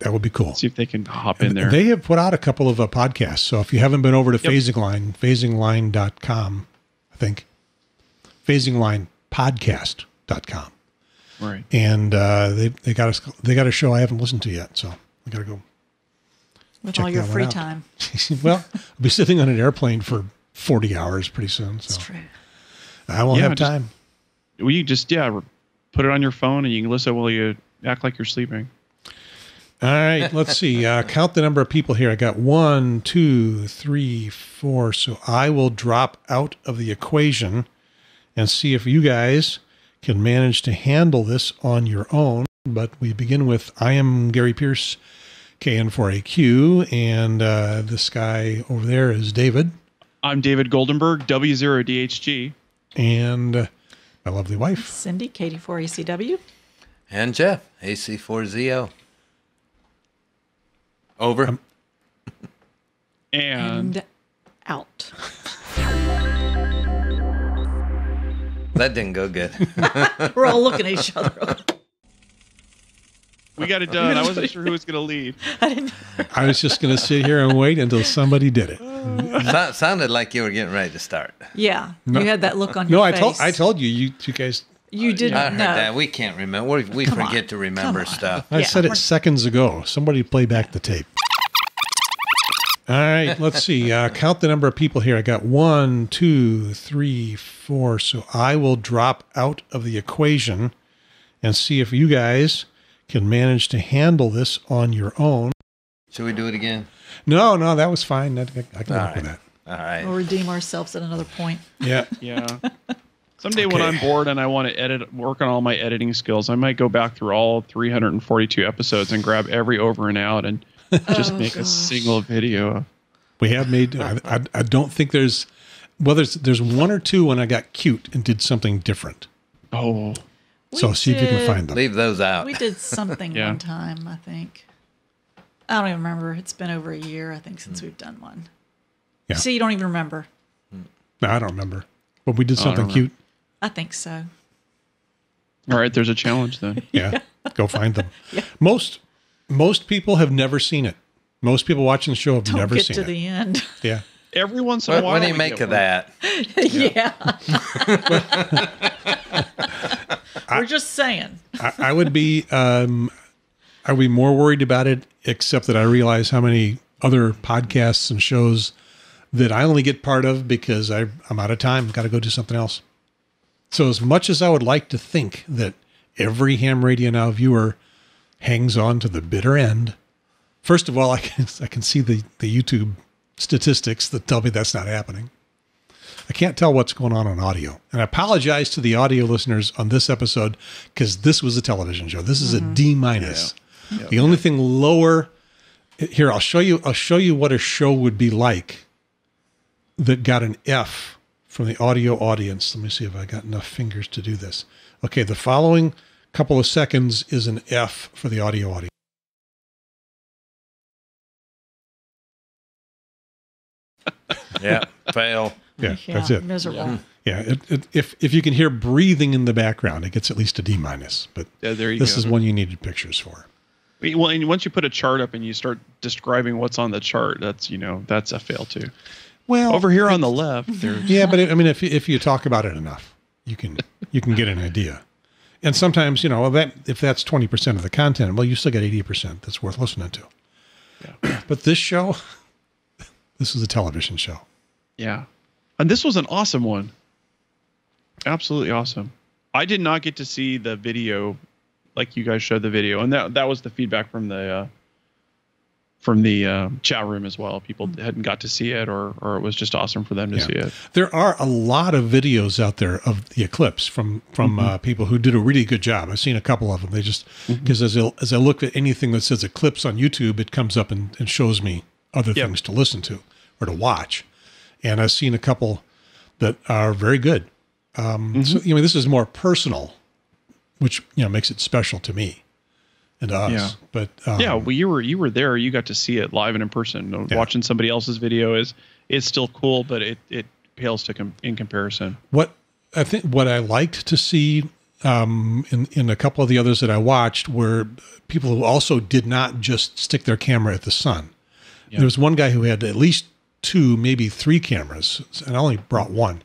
That would be cool. See if they can hop in there. They have put out a couple of uh, podcasts. So if you haven't been over to Yep. Phasing Line, phasingline.com, I think, phasinglinepodcast.com. right. And uh, they, they got a, they got a show I haven't listened to yet. So I got to go With check all your that free time. well, I'll be sitting on an airplane for 40 hours pretty soon. It's So true. I won't Yeah, have just- time. Well, you just yeah, put it on your phone and you can listen while you act like you're sleeping. All right, let's see. Uh, count the number of people here. I got one, two, three, four. So I will drop out of the equation and see if you guys can manage to handle this on your own. But we begin with I am Gary Pierce, KN4AQ, and uh, this guy over there is David, I'm David Goldenberg, W0DHG. and uh, my lovely wife. Cyndi, KD4ACW. and Jeff, AC4ZO. Over. Um, And, And out. that didn't go good. We're all looking at each other. we got it done. I wasn't sure who was going to lead. I was just going to sit here and wait until somebody did it. So- sounded like you were getting ready to start. Yeah. No. You had that look on your No, I face. told I told you you you guys. You didn't I heard know. that. We can't remember. We, we forget on. to remember stuff. I Yeah, said it seconds ago. Somebody play back the tape. All right, let's see. Uh, count the number of people here. I got one, two, three, four. So I will drop out of the equation and see if you guys can manage to handle this on your own. Should we do it again? No, no, that was fine. I, I can All work with that. All right. We'll redeem ourselves at another point. Yeah. Yeah. Someday when I'm bored and I want to edit, work on all my editing skills, I might go back through all 342 episodes and grab every over and out and oh, just Oh, make a single video. We have made. I, I, I don't think there's. Well, there's there's one or two when I got cute and did something different. Oh. So We see if you can find them. Leave those out. We did something Yeah. one time, I think. I don't even remember. It's been over a year, I think, since we've done one. Yeah. See, you don't even remember. No, I don't remember. But we did I don't something remember. cute. I think so. All right, there's a challenge then. Yeah, go find them. Yeah. Most most people have never seen it. Most people watching the show have Don't never get seen to it. the end. Yeah. Every once in a What, while. what do you we make get of one. that? yeah. We're just saying. I, I would be um, Would be more worried about it, except that I realize how many other podcasts and shows that I only get part of because I, I'm out of time. Got to go do something else. So as much as I would like to think that every ham radio now viewer hangs on to the bitter end, first of all, I can I can see the the YouTube statistics that tell me that's not happening. I can't tell what's going on on audio. And I apologize to the audio listeners on this episode because this was a television show. This is a D minus. The only thing lower here, I'll show you. I'll show you what a show would be like that got an F from the audio audience. Let me see if I got enough fingers to do this. Okay, the following couple of seconds is an F for the audio audience. Yeah, fail. Yeah, Yeah, that's it. miserable. Yeah, it, it, if if you can hear breathing in the background, it gets at least a D minus. But Yeah, there you this go. is one you needed pictures for. Well, and once you put a chart up and you start describing what's on the chart, that's you know that's a fail too. Well, Over here on the left, there's Yeah, but it, I mean, if you, if you talk about it enough, you can you can get an idea. And sometimes, you know, that if that's twenty percent of the content, well, you still got eighty percent that's worth listening to. Yeah. But this show, this is a television show. Yeah. And this was an awesome one. Absolutely awesome. I did not get to see the video like you guys showed the video. And that that was the feedback from the uh from the uh, chat room as well. People hadn't got to see it or or it was just awesome for them to Yeah. see it. There are a lot of videos out there of the eclipse from from uh, people who did a really good job. I've seen a couple of them. They just because as I, as I look at anything that says eclipse on YouTube, it comes up and, and shows me other Yep. things to listen to or to watch. And I've seen a couple that are very good. Um, So you know, this is more personal, which you know makes it special to me and to us. Yeah. But um, yeah, well you were you were there, you got to see it live and in person. Uh, Yeah. Watching somebody else's video is is still cool, but it it pales to com- in comparison. What I think what I liked to see um, in in a couple of the others that I watched were people who also did not just stick their camera at the sun. There was one guy who had at least two, maybe three cameras, and I only brought one.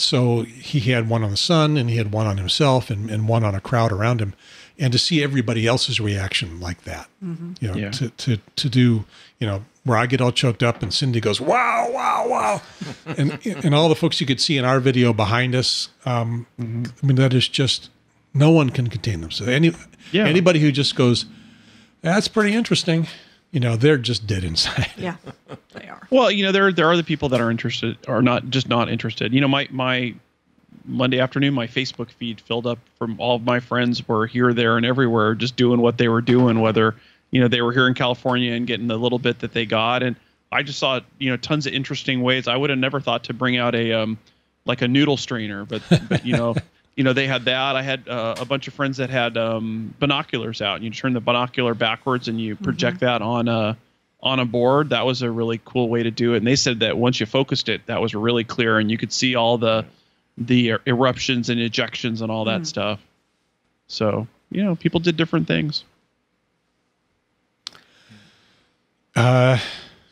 So he had one on the sun, and he had one on himself, and, and one on a crowd around him. And to see everybody else's reaction like that, you know, Yeah. to, to to do, you know, where I get all choked up and Cyndi goes, wow, wow, wow. and and all the folks you could see in our video behind us, um, I mean, that is just, no one can contain themselves. So any, Yeah. Anybody who just goes, that's pretty interesting, you know, they're just dead inside. Yeah, they are. Well, you know, there there are the people that are interested or not just not interested. You know, my my Monday afternoon, my Facebook feed filled up from all of my friends were here, there, and everywhere, just doing what they were doing. Whether you know they were here in California and getting the little bit that they got, and I just saw you know tons of interesting ways. I would have never thought to bring out a um like a noodle strainer, but but you know. You know, they had that. I had uh, a bunch of friends that had um, binoculars out. And you turn the binocular backwards and you project that on a on a board. That was a really cool way to do it. And they said that once you focused it, that was really clear, and you could see all the the er- eruptions and ejections and all that stuff. So you know, people did different things. Uh,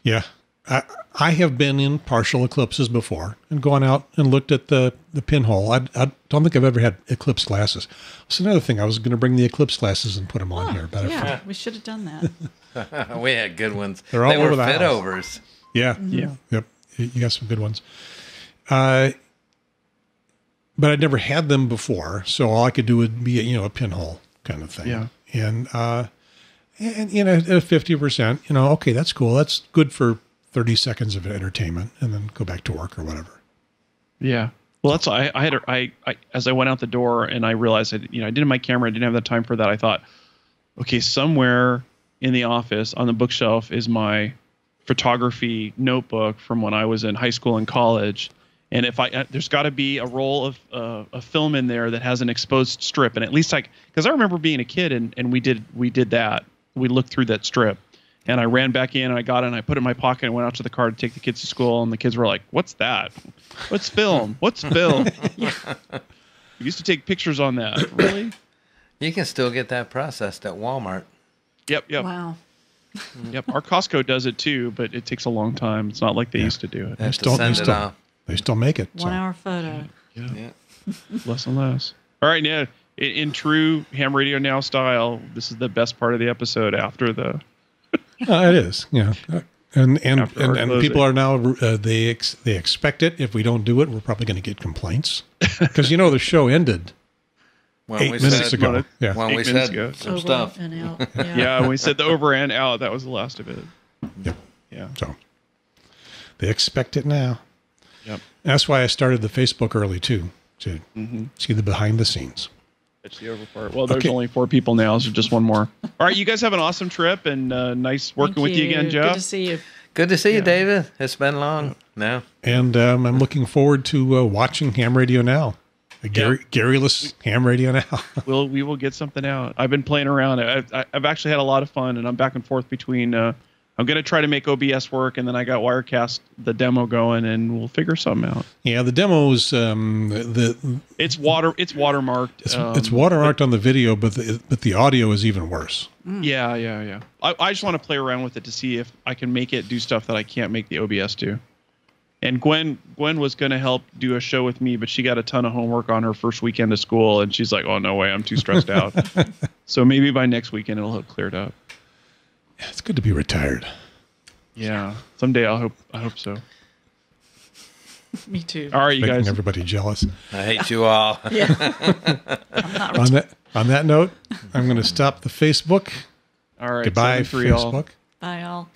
yeah. I, I have been in partial eclipses before and gone out and looked at the, the pinhole. I, I don't think I've ever had eclipse glasses. That's another thing. I was going to bring the eclipse glasses and put them on here, but Yeah, we should have done that. we had good ones. They're all they were over the fit house. overs. Yeah. Yeah. Yep. You you got some good ones. Uh, but I'd never had them before, so all I could do would be, you know, a pinhole kind of thing. Yeah. And uh, and you know, at fifty percent, you know, okay, that's cool. That's good for thirty seconds of entertainment, and then go back to work or whatever. Yeah. Well, that's I. I had a, I, I as I went out the door and I realized I, you know I didn't my camera. I didn't have the time for that. I thought, okay, somewhere in the office on the bookshelf is my photography notebook from when I was in high school and college. And if I, uh, there's got to be a roll of uh, a film in there that has an exposed strip, and at least like, because I remember being a kid and and we did we did that. We looked through that strip, and I ran back in and I got it and I put it in my pocket and went out to the car to take the kids to school, and the kids were like, "What's that? What's film? What's film?" We used to take pictures on that. Really? You can still get that processed at Walmart. Yep. Yep. Wow. Yep. Our Costco does it too, but it takes a long time. It's not like they used to do it. They still, they, still, they still make it. One hour photo. Yeah. less and less. All right, now in, in true ham radio now style, this is the best part of the episode after the. Uh, it is, yeah. Uh, And and After and, and people are now uh, they ex, they expect it. If we don't do it, we're probably going to get complaints because you know the show ended When eight we minutes said- ago. Yeah, when we Eight minutes said ago. some Over stuff. and out. Yeah. Yeah, we said the over and out. That was the last of it. Yep. Yeah. So they expect it now. Yep. That's why I started the Facebook early too to Mm-hmm. see the behind the scenes. It's the over part. Well, there's Okay. only four people now, so just one more. All right, you guys have an awesome trip and uh, nice working Thank with you again, Jeff. Good to see you. Good to see you, David. It's been long. No. And um, I'm looking forward to uh, watching Ham Radio now. The Gary Garyless Ham Radio now. we'll we will get something out. I've been playing around. I've, I've actually had a lot of fun, and I'm back and forth between. Uh, I'm gonna try to make OBS work, and then I got Wirecast the demo going, and we'll figure something out. yeah, the demos. Um, the It's water. It's watermarked. it's, um, it's watermarked on the video, but the, but the audio is even worse. Yeah, yeah, yeah. I, I just want to play around with it to see if I can make it do stuff that I can't make the OBS do. And Gwen Gwen was going to help do a show with me, but she got a ton of homework on her first weekend of school, and she's like, "Oh no way, I'm too stressed out." so maybe by next weekend it'll have cleared up. It's good to be retired. Yeah, someday I hope I hope so. Me too. All right, you Making guys. everybody jealous. I hate you all. Yeah. I'm not on that on that note, I'm going to stop the Facebook. All right, Goodbye, 73 all. Facebook. Bye, all.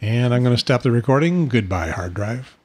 And I'm going to stop the recording. Goodbye, hard drive.